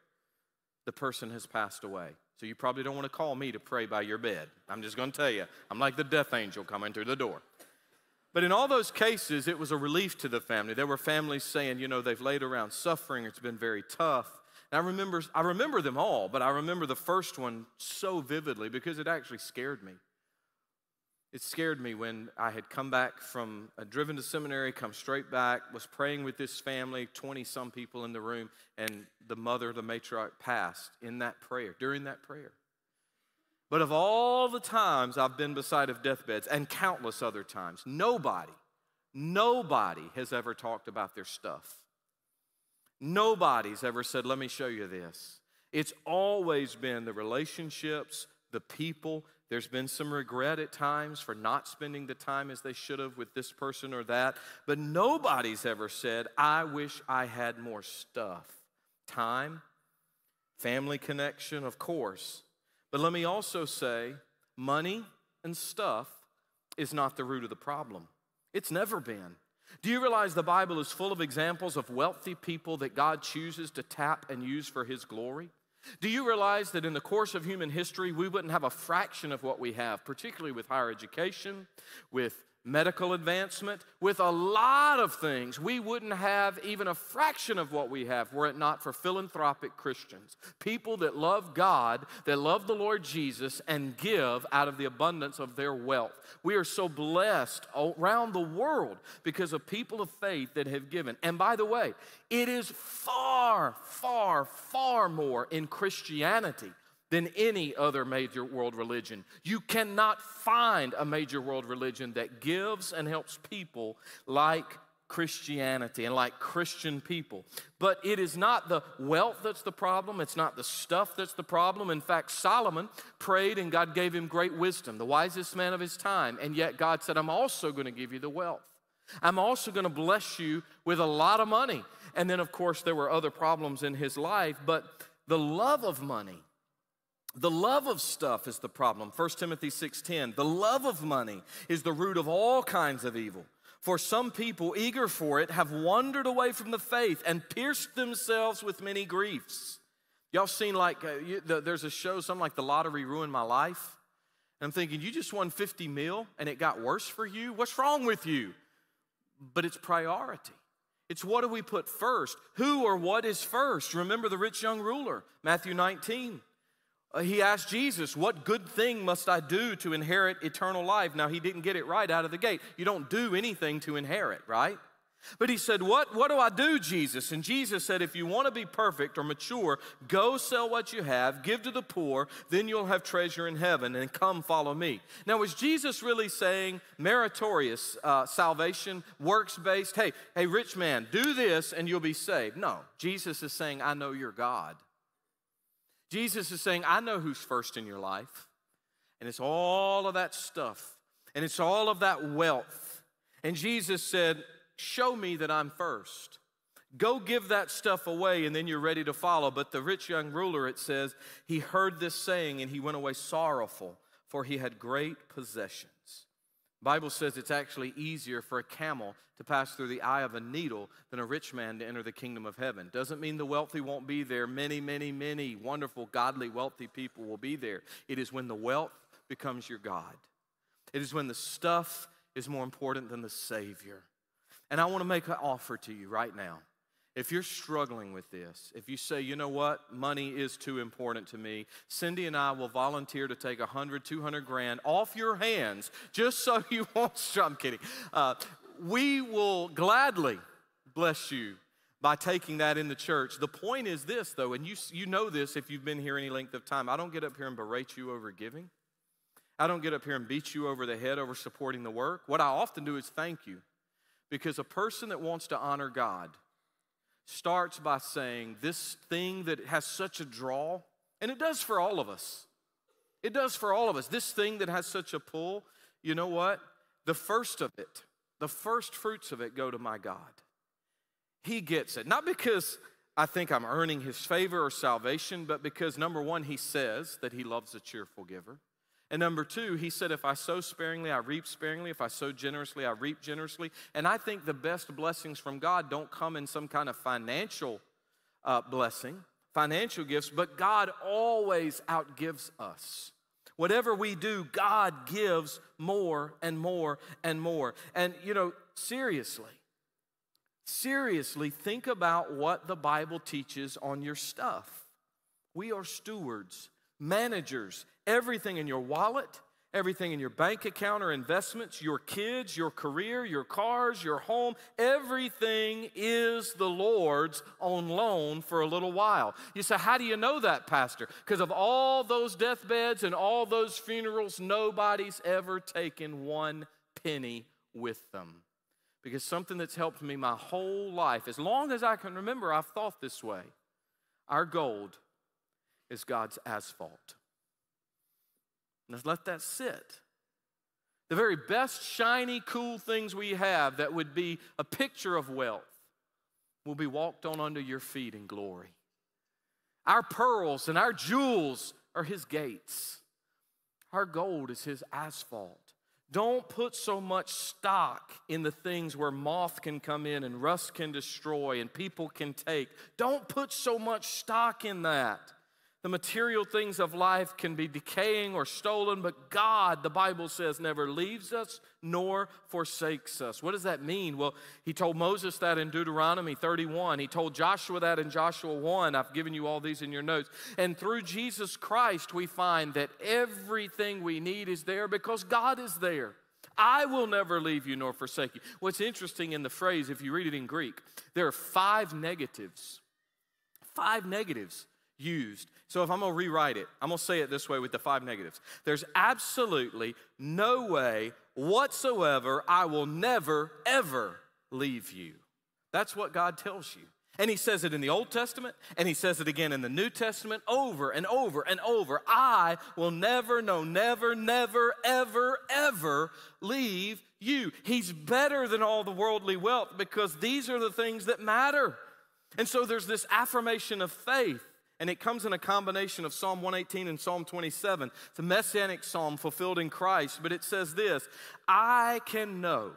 [SPEAKER 8] the person has passed away. So you probably don't want to call me to pray by your bed. I'm just going to tell you, I'm like the death angel coming through the door. But in all those cases, it was a relief to the family. There were families saying, you know, they've laid around suffering, it's been very tough. And I remember, I remember them all, but I remember the first one so vividly because it actually scared me. It scared me when I had come back from, uh, driven to seminary, come straight back, was praying with this family, 20 some people in the room, and the mother, the matriarch, passed in that prayer, during that prayer. But of all the times I've been beside of deathbeds and countless other times, nobody, nobody has ever talked about their stuff. Nobody's ever said, Let me show you this. It's always been the relationships, the people. There's been some regret at times for not spending the time as they should have with this person or that. But nobody's ever said, I wish I had more stuff. Time, family connection, of course. But let me also say money and stuff is not the root of the problem. It's never been. Do you realize the Bible is full of examples of wealthy people that God chooses to tap and use for His glory? Do you realize that in the course of human history, we wouldn't have a fraction of what we have, particularly with higher education, with medical advancement, with a lot of things. We wouldn't have even a fraction of what we have were it not for philanthropic Christians, people that love God, that love the Lord Jesus, and give out of the abundance of their wealth. We are so blessed around the world because of people of faith that have given. And by the way, it is far, far, far more in Christianity than any other major world religion. You cannot find a major world religion that gives and helps people like Christianity and like Christian people. But it is not the wealth that's the problem, it's not the stuff that's the problem. In fact, Solomon prayed and God gave him great wisdom, the wisest man of his time, and yet God said, I'm also going to give you the wealth. I'm also going to bless you with a lot of money. And then, of course, there were other problems in his life, but the love of money the love of stuff is the problem. 1 Timothy 6:10. The love of money is the root of all kinds of evil. For some people eager for it have wandered away from the faith and pierced themselves with many griefs. Y'all seen like uh, you, the, there's a show something like the lottery ruined my life. And I'm thinking you just won 50 mil and it got worse for you. What's wrong with you? But it's priority. It's what do we put first? Who or what is first? Remember the rich young ruler, Matthew 19. Uh, he asked Jesus, What good thing must I do to inherit eternal life? Now, he didn't get it right out of the gate. You don't do anything to inherit, right? But he said, What, what do I do, Jesus? And Jesus said, If you want to be perfect or mature, go sell what you have, give to the poor, then you'll have treasure in heaven, and come follow me. Now, was Jesus really saying meritorious uh, salvation, works based? Hey, hey, rich man, do this and you'll be saved. No, Jesus is saying, I know you're God. Jesus is saying, I know who's first in your life. And it's all of that stuff, and it's all of that wealth. And Jesus said, Show me that I'm first. Go give that stuff away, and then you're ready to follow. But the rich young ruler, it says, he heard this saying and he went away sorrowful, for he had great possessions. Bible says it's actually easier for a camel to pass through the eye of a needle than a rich man to enter the kingdom of heaven. Doesn't mean the wealthy won't be there. Many, many, many wonderful, godly, wealthy people will be there. It is when the wealth becomes your God. It is when the stuff is more important than the Savior. And I want to make an offer to you right now. If you're struggling with this, if you say, you know what, money is too important to me, Cindy and I will volunteer to take 100, 200 grand off your hands just so you won't. I'm kidding. Uh, we will gladly bless you by taking that in the church. The point is this, though, and you, you know this if you've been here any length of time. I don't get up here and berate you over giving. I don't get up here and beat you over the head over supporting the work. What I often do is thank you because a person that wants to honor God starts by saying, This thing that has such a draw, and it does for all of us. It does for all of us. This thing that has such a pull, you know what? The first of it, the first fruits of it go to my God. He gets it. Not because I think I'm earning his favor or salvation, but because number one, he says that he loves a cheerful giver. And number two, he said, If I sow sparingly, I reap sparingly. If I sow generously, I reap generously. And I think the best blessings from God don't come in some kind of financial uh, blessing, financial gifts, but God always outgives us. Whatever we do, God gives more and more and more. And, you know, seriously, seriously, think about what the Bible teaches on your stuff. We are stewards, managers, everything in your wallet, everything in your bank account or investments, your kids, your career, your cars, your home, everything is the Lord's on loan for a little while. You say, How do you know that, Pastor? Because of all those deathbeds and all those funerals, nobody's ever taken one penny with them. Because something that's helped me my whole life, as long as I can remember, I've thought this way. Our gold is God's asphalt. Let's let that sit. The very best, shiny, cool things we have that would be a picture of wealth will be walked on under your feet in glory. Our pearls and our jewels are His gates, our gold is His asphalt. Don't put so much stock in the things where moth can come in and rust can destroy and people can take. Don't put so much stock in that. The material things of life can be decaying or stolen, but God, the Bible says, never leaves us nor forsakes us. What does that mean? Well, He told Moses that in Deuteronomy 31. He told Joshua that in Joshua 1. I've given you all these in your notes. And through Jesus Christ, we find that everything we need is there because God is there. I will never leave you nor forsake you. What's interesting in the phrase, if you read it in Greek, there are five negatives. Five negatives used. So if I'm to rewrite it, I'm to say it this way with the five negatives. There's absolutely no way whatsoever I will never, ever leave you. That's what God tells you. And he says it in the Old Testament, and he says it again in the New Testament over and over and over. I will never, no, never, never, ever, ever leave you. He's better than all the worldly wealth because these are the things that matter. And so there's this affirmation of faith and it comes in a combination of Psalm 118 and Psalm 27. It's a messianic psalm fulfilled in Christ, but it says this I can know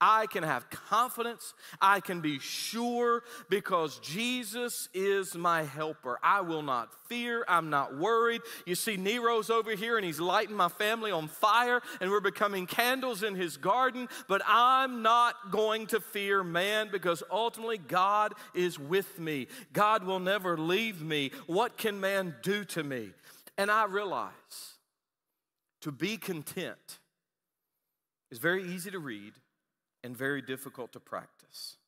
[SPEAKER 8] I can have confidence. I can be sure because Jesus is my helper. I will not fear. I'm not worried. You see, Nero's over here and he's lighting my family on fire and we're becoming candles in his garden, but I'm not going to fear man because ultimately God is with me. God will never leave me. What can man do to me? And I realize to be content is very easy to read and very difficult to practice.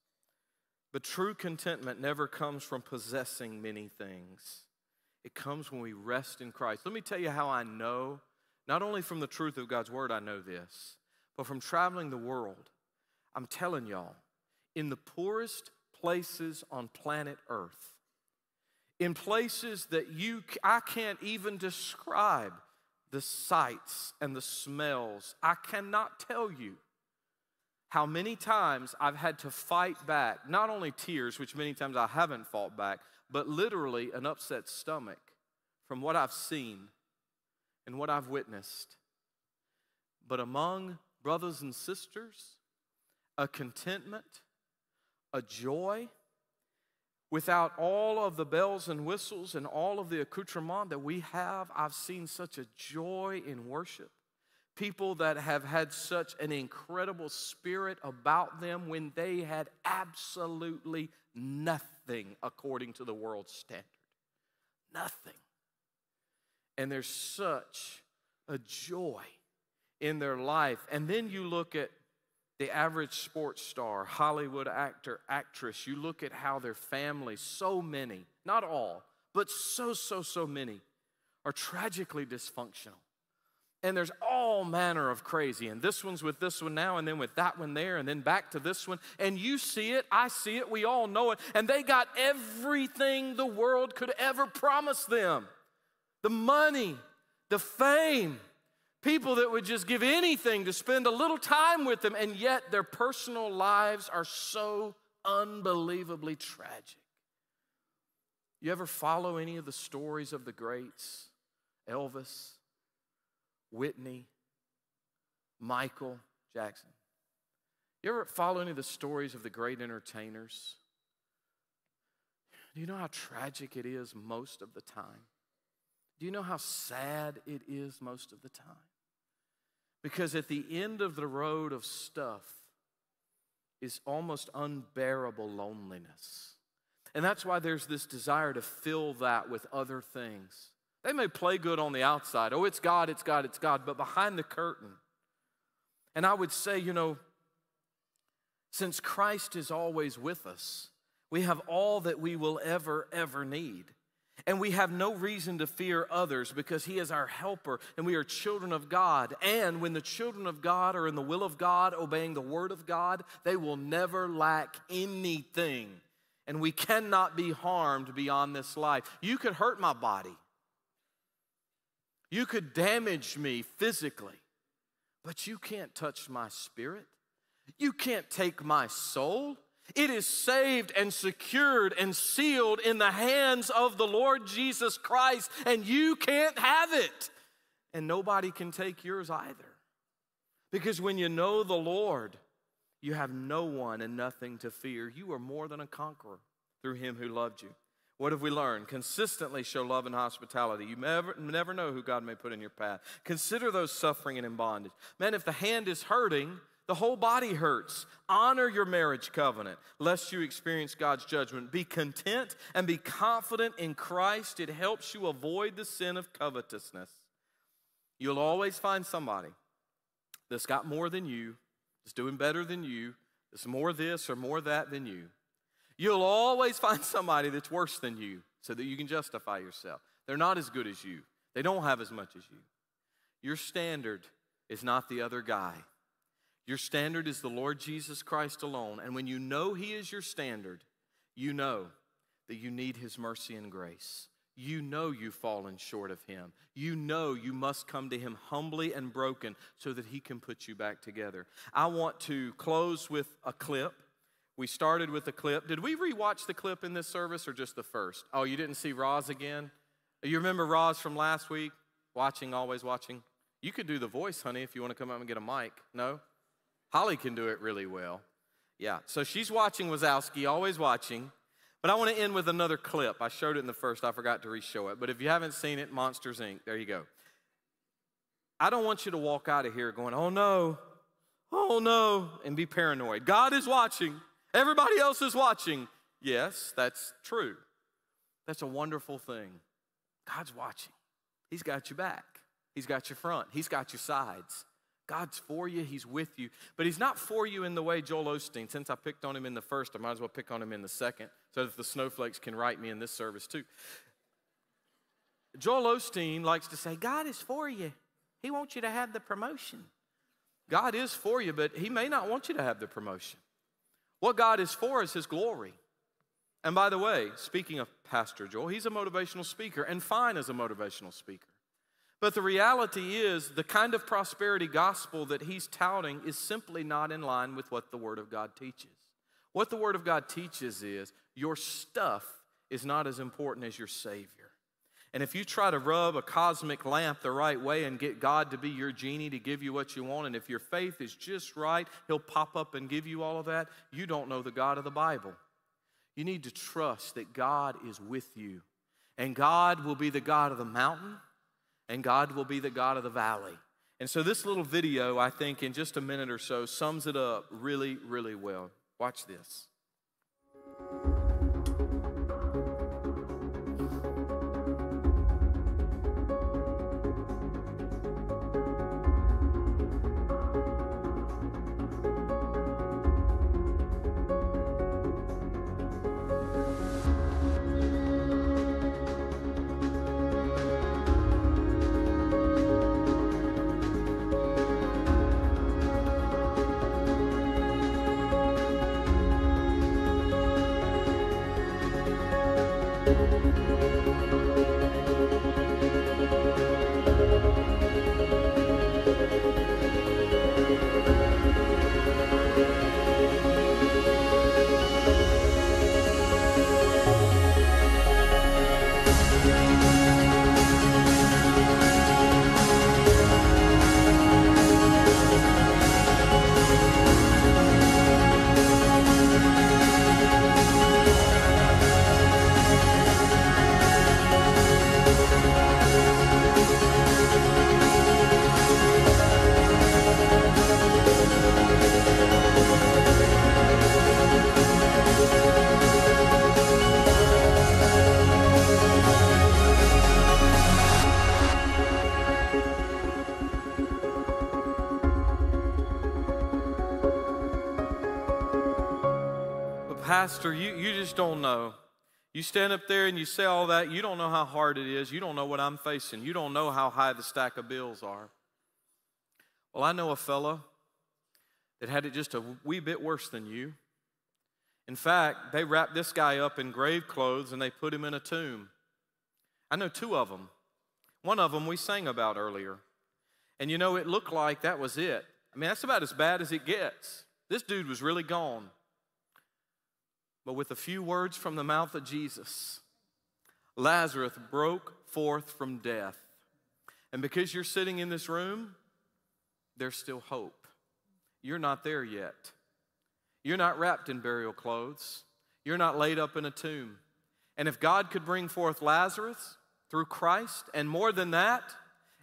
[SPEAKER 8] But true contentment never comes from possessing many things. It comes when we rest in Christ. Let me tell you how I know, not only from the truth of God's word, I know this, but from traveling the world. I'm telling y'all, in the poorest places on planet Earth, in places that you I can't even describe the sights and the smells. I cannot tell you how many times I've had to fight back, not only tears, which many times I haven't fought back, but literally an upset stomach from what I've seen and what I've witnessed. But among brothers and sisters, a contentment, a joy, without all of the bells and whistles and all of the accoutrement that we have, I've seen such a joy in worship people that have had such an incredible spirit about them when they had absolutely nothing according to the world's standard. Nothing. And there's such a joy in their life. And then you look at the average sports star, Hollywood actor, actress, you look at how their families, so many, not all, but so, so, so many, are tragically dysfunctional. And there's all manner of crazy. And this one's with this one now, and then with that one there, and then back to this one. And you see it, I see it, we all know it. And they got everything the world could ever promise them the money, the fame, people that would just give anything to spend a little time with them, and yet their personal lives are so unbelievably tragic. You ever follow any of the stories of the greats? Elvis, Whitney, Michael Jackson. You ever follow any of the stories of the great entertainers? Do you know how tragic it is most of the time? Do you know how sad it is most of the time? Because at the end of the road of stuff is almost unbearable loneliness. And that's why there's this desire to fill that with other things. They may play good on the outside. Oh, it's God, it's God, it's God. But behind the curtain, and I would say, you know, since Christ is always with us, we have all that we will ever, ever need. And we have no reason to fear others because He is our helper and we are children of God. And when the children of God are in the will of God, obeying the word of God, they will never lack anything. And we cannot be harmed beyond this life. You could hurt my body, you could damage me physically, but you can't touch my spirit. You can't take my soul. It is saved and secured and sealed in the hands of the Lord Jesus Christ, and you can't have it. And nobody can take yours either. Because when you know the Lord, you have no one and nothing to fear. You are more than a conqueror through him who loved you. What have we learned? Consistently show love and hospitality. You never, never know who God may put in your path. Consider those suffering and in bondage. Man, if the hand is hurting, the whole body hurts. Honor your marriage covenant, lest you experience God's judgment. Be content and be confident in Christ. It helps you avoid the sin of covetousness. You'll always find somebody that's got more than you, that's doing better than you, that's more this or more that than you. You'll always find somebody that's worse than you so that you can justify yourself. They're not as good as you, they don't have as much as you. Your standard is not the other guy. Your standard is the Lord Jesus Christ alone. And when you know He is your standard, you know that you need His mercy and grace. You know you've fallen short of Him. You know you must come to Him humbly and broken so that He can put you back together. I want to close with a clip. We started with a clip. Did we rewatch the clip in this service or just the first? Oh, you didn't see Roz again? You remember Roz from last week? Watching, always watching? You could do the voice, honey, if you want to come up and get a mic. No? Holly can do it really well. Yeah, so she's watching Wazowski, always watching. But I want to end with another clip. I showed it in the first, I forgot to re-show it. But if you haven't seen it, Monsters Inc., there you go. I don't want you to walk out of here going, oh no, oh no, and be paranoid. God is watching, everybody else is watching. Yes, that's true. That's a wonderful thing. God's watching, He's got your back, He's got your front, He's got your sides. God's for you, He's with you. But He's not for you in the way Joel Osteen, since I picked on him in the first, I might as well pick on him in the second, so that the snowflakes can write me in this service too. Joel Osteen likes to say, God is for you. He wants you to have the promotion. God is for you, but He may not want you to have the promotion. What God is for is His glory. And by the way, speaking of Pastor Joel, he's a motivational speaker and fine as a motivational speaker. But the reality is, the kind of prosperity gospel that he's touting is simply not in line with what the Word of God teaches. What the Word of God teaches is your stuff is not as important as your Savior. And if you try to rub a cosmic lamp the right way and get God to be your genie to give you what you want, and if your faith is just right, He'll pop up and give you all of that, you don't know the God of the Bible. You need to trust that God is with you, and God will be the God of the mountain and God will be the God of the valley. And so, this little video, I think, in just a minute or so, sums it up really, really well. Watch this. Pastor, you, you just don't know. You stand up there and you say all that, you don't know how hard it is. You don't know what I'm facing. You don't know how high the stack of bills are. Well, I know a fella that had it just a wee bit worse than you. In fact, they wrapped this guy up in grave clothes and they put him in a tomb. I know two of them. One of them we sang about earlier. And you know, it looked like that was it. I mean, that's about as bad as it gets. This dude was really gone. But with a few words from the mouth of Jesus, Lazarus broke forth from death. And because you're sitting in this room, there's still hope. You're not there yet. You're not wrapped in burial clothes. You're not laid up in a tomb. And if God could bring forth Lazarus through Christ, and more than that,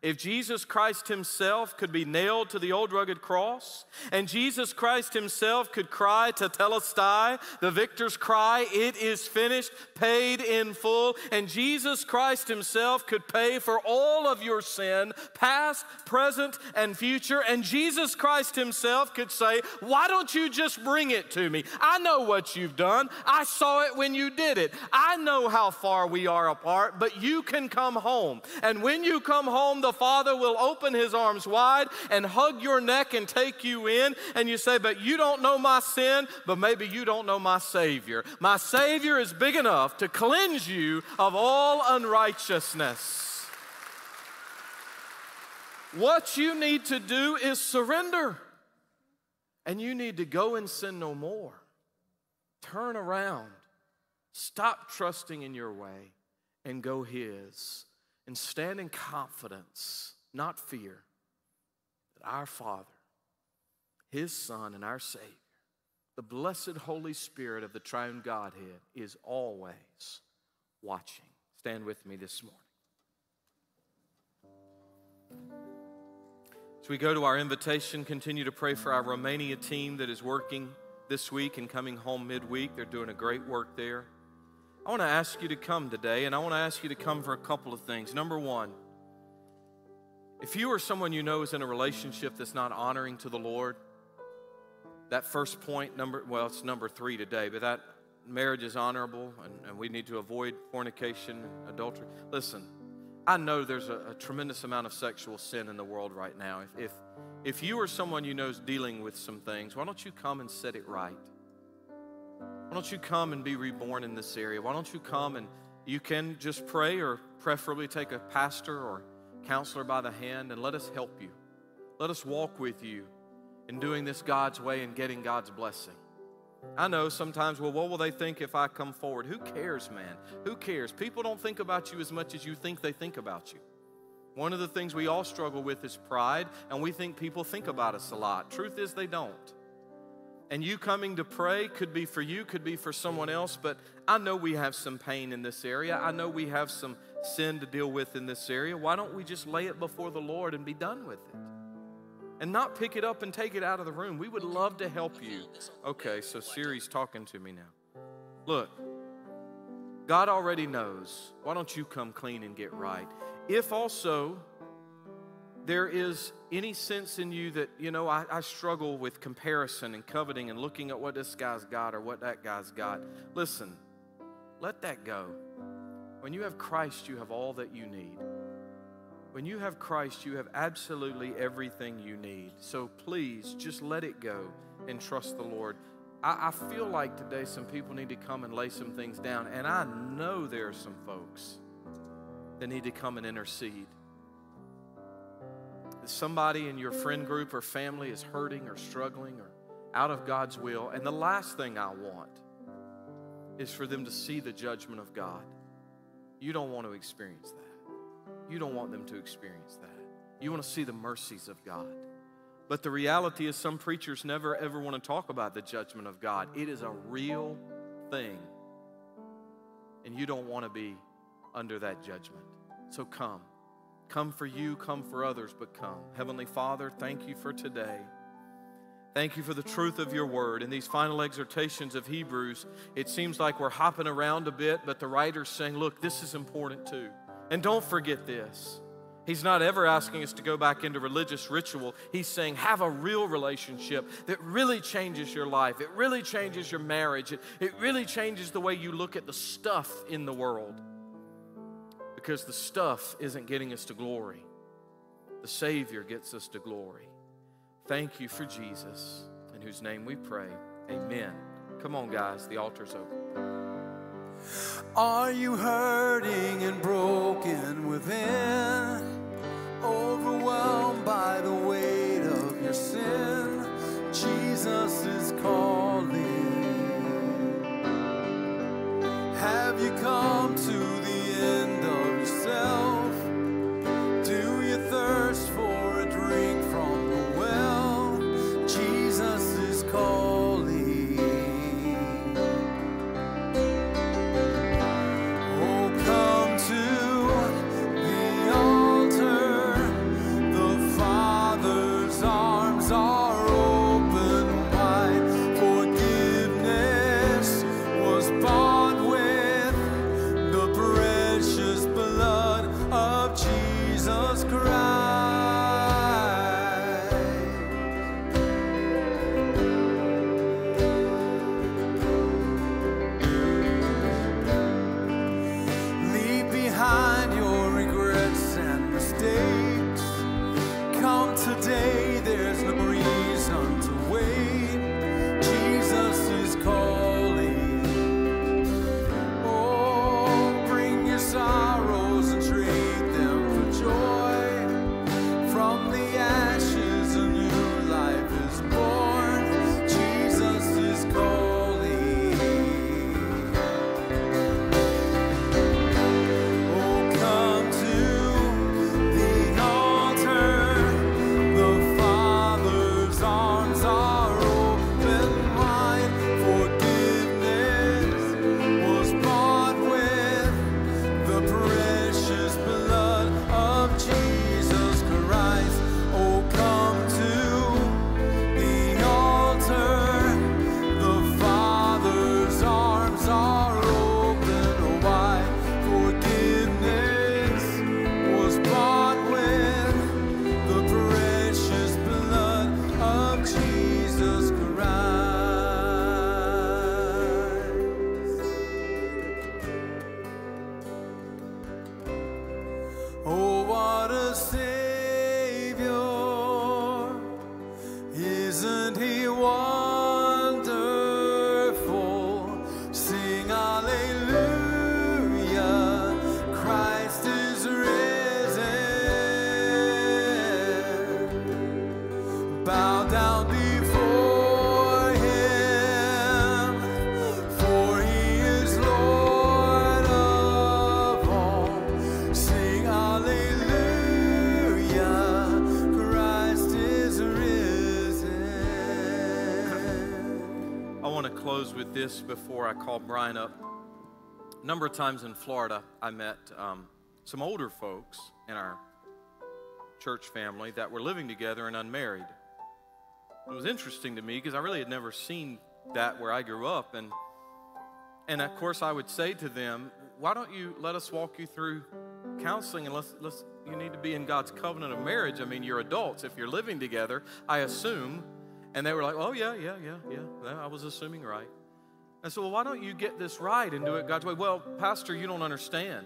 [SPEAKER 8] if Jesus Christ Himself could be nailed to the old rugged cross, and Jesus Christ Himself could cry tetelestai, the victor's cry, it is finished, paid in full, and Jesus Christ Himself could pay for all of your sin, past, present, and future, and Jesus Christ Himself could say, Why don't you just bring it to me? I know what you've done. I saw it when you did it. I know how far we are apart, but you can come home. And when you come home, the Father will open his arms wide and hug your neck and take you in. And you say, But you don't know my sin, but maybe you don't know my Savior. My Savior is big enough to cleanse you of all unrighteousness. What you need to do is surrender. And you need to go and sin no more. Turn around. Stop trusting in your way and go His. And stand in confidence, not fear, that our Father, His Son, and our Savior, the blessed Holy Spirit of the triune Godhead, is always watching. Stand with me this morning. As we go to our invitation, continue to pray for our Romania team that is working this week and coming home midweek. They're doing a great work there. I want to ask you to come today, and I want to ask you to come for a couple of things. Number one, if you or someone you know is in a relationship that's not honoring to the Lord, that first point, number well, it's number three today, but that marriage is honorable and, and we need to avoid fornication, adultery. Listen, I know there's a, a, tremendous amount of sexual sin in the world right now. If, if, if you or someone you know is dealing with some things, why don't you come and set it right? Why don't you come and be reborn in this area? Why don't you come and you can just pray or preferably take a pastor or counselor by the hand and let us help you. Let us walk with you in doing this God's way and getting God's blessing. I know sometimes, well, what will they think if I come forward? Who cares, man? Who cares? People don't think about you as much as you think they think about you. One of the things we all struggle with is pride, and we think people think about us a lot. Truth is, they don't. And you coming to pray could be for you, could be for someone else, but I know we have some pain in this area. I know we have some sin to deal with in this area. Why don't we just lay it before the Lord and be done with it? and not pick it up and take it out of the room. We would love to help you. Okay, so Siri's talking to me now. Look, God already knows. Why don't you come clean and get right? If also there is any sense in you that, you know, I, I, struggle with comparison and coveting and looking at what this guy's got or what that guy's got, listen, let that go. When you have Christ, you have all that you need. When you have Christ, you have absolutely everything you need. So please just let it go and trust the Lord. I, I, feel like today some people need to come and lay some things down, and I know there are some folks that need to come and intercede. Somebody in your friend group or family is hurting or struggling or out of God's will, and the last thing I want is for them to see the judgment of God. You don't want to experience that. You don't want them to experience that. You want to see the mercies of God. But the reality is, some preachers never ever want to talk about the judgment of God. It is a real thing. And you don't want to be under that judgment. So come. Come for you, come for others, but come. Heavenly Father, thank you for today. Thank you for the truth of your word. In these final exhortations of Hebrews, it seems like we're hopping around a bit, but the writer's saying, look, this is important too. And don't forget this. He's not ever asking us to go back into religious ritual. He's saying, have a real relationship that really changes your life. It really changes your marriage. It, it really changes the way you look at the stuff in the world. Because the stuff isn't getting us to glory, the Savior gets us to glory. Thank you for Jesus, in whose name we pray. Amen. Come on, guys, the altar's open.
[SPEAKER 1] Are you hurting and broken within? Overwhelmed by the weight of your sin? Jesus is calling. Have you come to end of yourself?
[SPEAKER 8] Close with this before I call Brian up. A number of times in Florida, I met um, some older folks in our church family that were living together and unmarried. It was interesting to me because I really had never seen that where I grew up. And, and of course, I would say to them, Why don't you let us walk you through counseling and let's, let's, you need to be in God's covenant of marriage. I mean, you're adults. If you're living together, I assume. And they were like, Oh, yeah, yeah, yeah, yeah. I was assuming right. And so, well, why don't you get this right and do it God's way? Well, Pastor, you don't understand.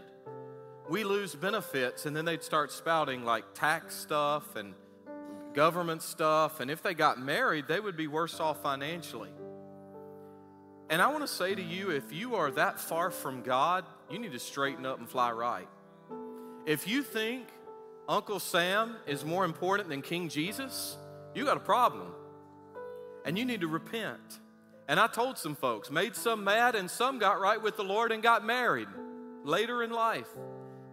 [SPEAKER 8] We lose benefits, and then they'd start spouting like tax stuff and government stuff. And if they got married, they would be worse off financially. And I want to say to you if you are that far from God, you need to straighten up and fly right. If you think Uncle Sam is more important than King Jesus, you got a problem. And you need to repent. And I told some folks, made some mad, and some got right with the Lord and got married later in life.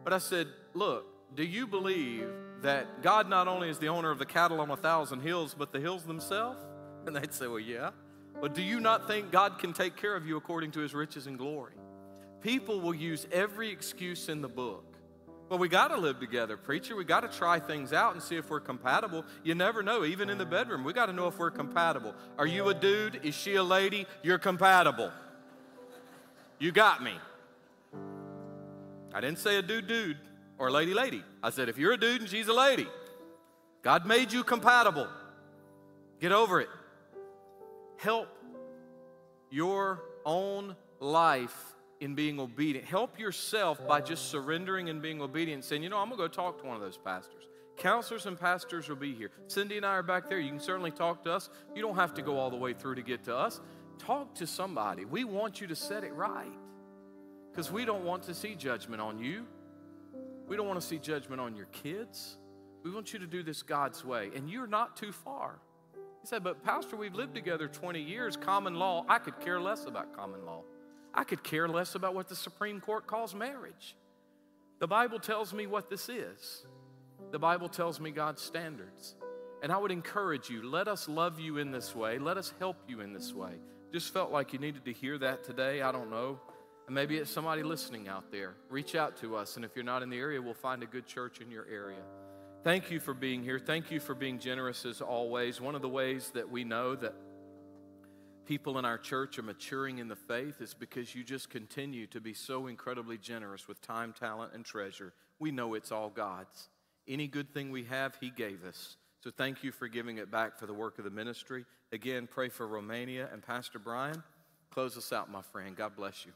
[SPEAKER 8] But I said, Look, do you believe that God not only is the owner of the cattle on a thousand hills, but the hills themselves? And they'd say, Well, yeah. But do you not think God can take care of you according to his riches and glory? People will use every excuse in the book. Well, we got to live together, preacher. We got to try things out and see if we're compatible. You never know, even in the bedroom. We got to know if we're compatible. Are you a dude? Is she a lady? You're compatible. You got me. I didn't say a dude, dude or lady, lady. I said, if you're a dude and she's a lady, God made you compatible. Get over it. Help your own life in being obedient. Help yourself by just surrendering and being obedient, saying, you know, I'm going to go talk to one of those pastors. Counselors and pastors will be here. Cindy and I are back there. You can certainly talk to us. You don't have to go all the way through to get to us. Talk to somebody. We want you to set it right because we don't want to see judgment on you. We don't want to see judgment on your kids. We want you to do this God's way, and you're not too far. He said, But, Pastor, we've lived together 20 years, common law. I could care less about common law. I could care less about what the Supreme Court calls marriage. The Bible tells me what this is. The Bible tells me God's standards. And I would encourage you, let us love you in this way. Let us help you in this way. Just felt like you needed to hear that today. I don't know. Maybe it's somebody listening out there. Reach out to us, and if you're not in the area, we'll find a good church in your area. Thank you for being here. Thank you for being generous as always. One of the ways that we know that people in our church are maturing in the faith is because you just continue to be so incredibly generous with time, talent, and treasure. We know it's all God's. Any good thing we have, He gave us. So thank you for giving it back for the work of the ministry. Again, pray for Romania and Pastor Brian. Close us out, my friend. God bless you.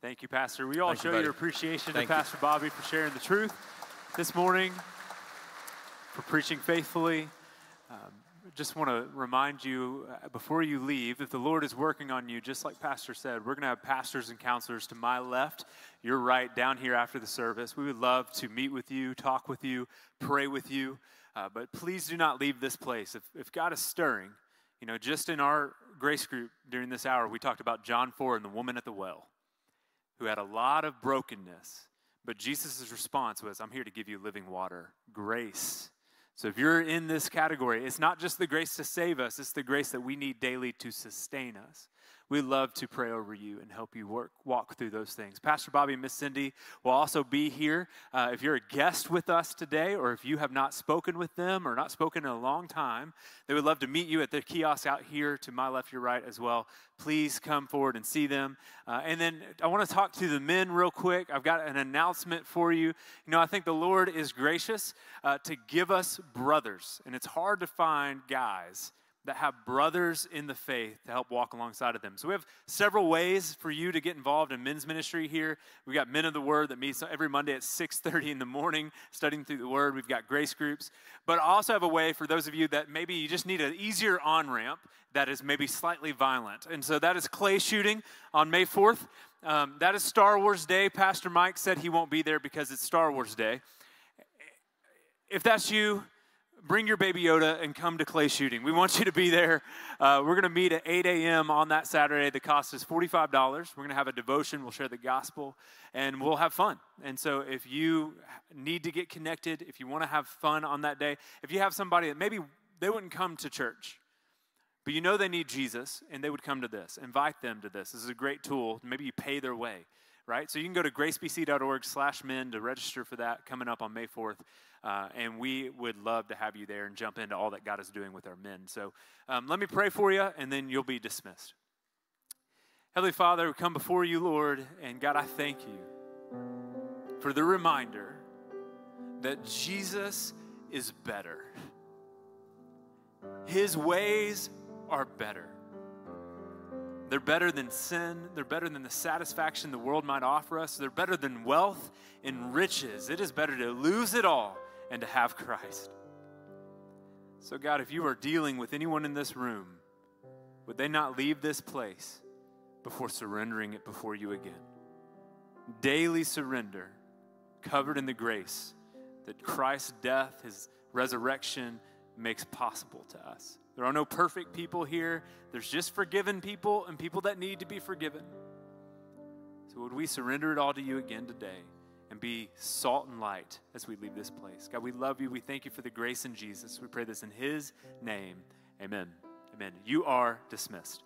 [SPEAKER 2] Thank you, Pastor. We all
[SPEAKER 8] Thank
[SPEAKER 2] show
[SPEAKER 8] you,
[SPEAKER 2] your appreciation
[SPEAKER 8] Thank
[SPEAKER 2] to
[SPEAKER 8] you.
[SPEAKER 2] Pastor Bobby for sharing the truth this morning, for preaching faithfully. Just want to remind you uh, before you leave if the Lord is working on you, just like Pastor said, we're going to have pastors and counselors to my left, your right, down here after the service. We would love to meet with you, talk with you, pray with you. Uh, but please do not leave this place. If, if God is stirring, you know, just in our grace group during this hour, we talked about John 4 and the woman at the well who had a lot of brokenness. But Jesus' response was, I'm here to give you living water, grace. So if you're in this category, it's not just the grace to save us, it's the grace that we need daily to sustain us. We love to pray over you and help you work, walk through those things. Pastor Bobby and Miss Cindy will also be here. Uh, if you're a guest with us today, or if you have not spoken with them or not spoken in a long time, they would love to meet you at the kiosk out here to my left, your right as well. Please come forward and see them. Uh, and then I want to talk to the men real quick. I've got an announcement for you. You know, I think the Lord is gracious uh, to give us brothers, and it's hard to find guys that have brothers in the faith to help walk alongside of them. So we have several ways for you to get involved in men's ministry here. We've got Men of the Word that meets every Monday at 6:30 in the morning studying through the Word. We've got grace groups. But I also have a way for those of you that maybe you just need an easier on-ramp that is maybe slightly violent. And so that is clay shooting on May 4th. Um, that is Star Wars Day. Pastor Mike said he won't be there because it's Star Wars Day. If that's you, bring your baby Yoda and come to clay shooting. We want you to be there. Uh, we're going to meet at 8 a.m. on that Saturday. The cost is $45. We're going to have a devotion. We'll share the gospel and we'll have fun. And so if you need to get connected, if you want to have fun on that day, if you have somebody that maybe they wouldn't come to church, but you know they need Jesus and they would come to this, invite them to this. This is a great tool. Maybe you pay their way. right? So you can go to gracebc.org slash men to register for that coming up on May 4th. Uh, and we would love to have you there and jump into all that God is doing with our men. So um, let me pray for you, and then you'll be dismissed. Heavenly Father, we come before you, Lord, and God, I thank you for the reminder that Jesus is better. His ways are better. They're better than sin. They're better than the satisfaction the world might offer us. They're better than wealth and riches. It is better to lose it all and to have Christ. So, God, if you are dealing with anyone in this room, would they not leave this place before surrendering it before you again? Daily surrender, covered in the grace that Christ's death, his resurrection, makes possible to us. There are no perfect people here. There's just forgiven people and people that need to be forgiven. So, would we surrender it all to you again today and be salt and light as we leave this place? God, we love you. We thank you for the grace in Jesus. We pray this in his name. Amen. Amen. You are dismissed.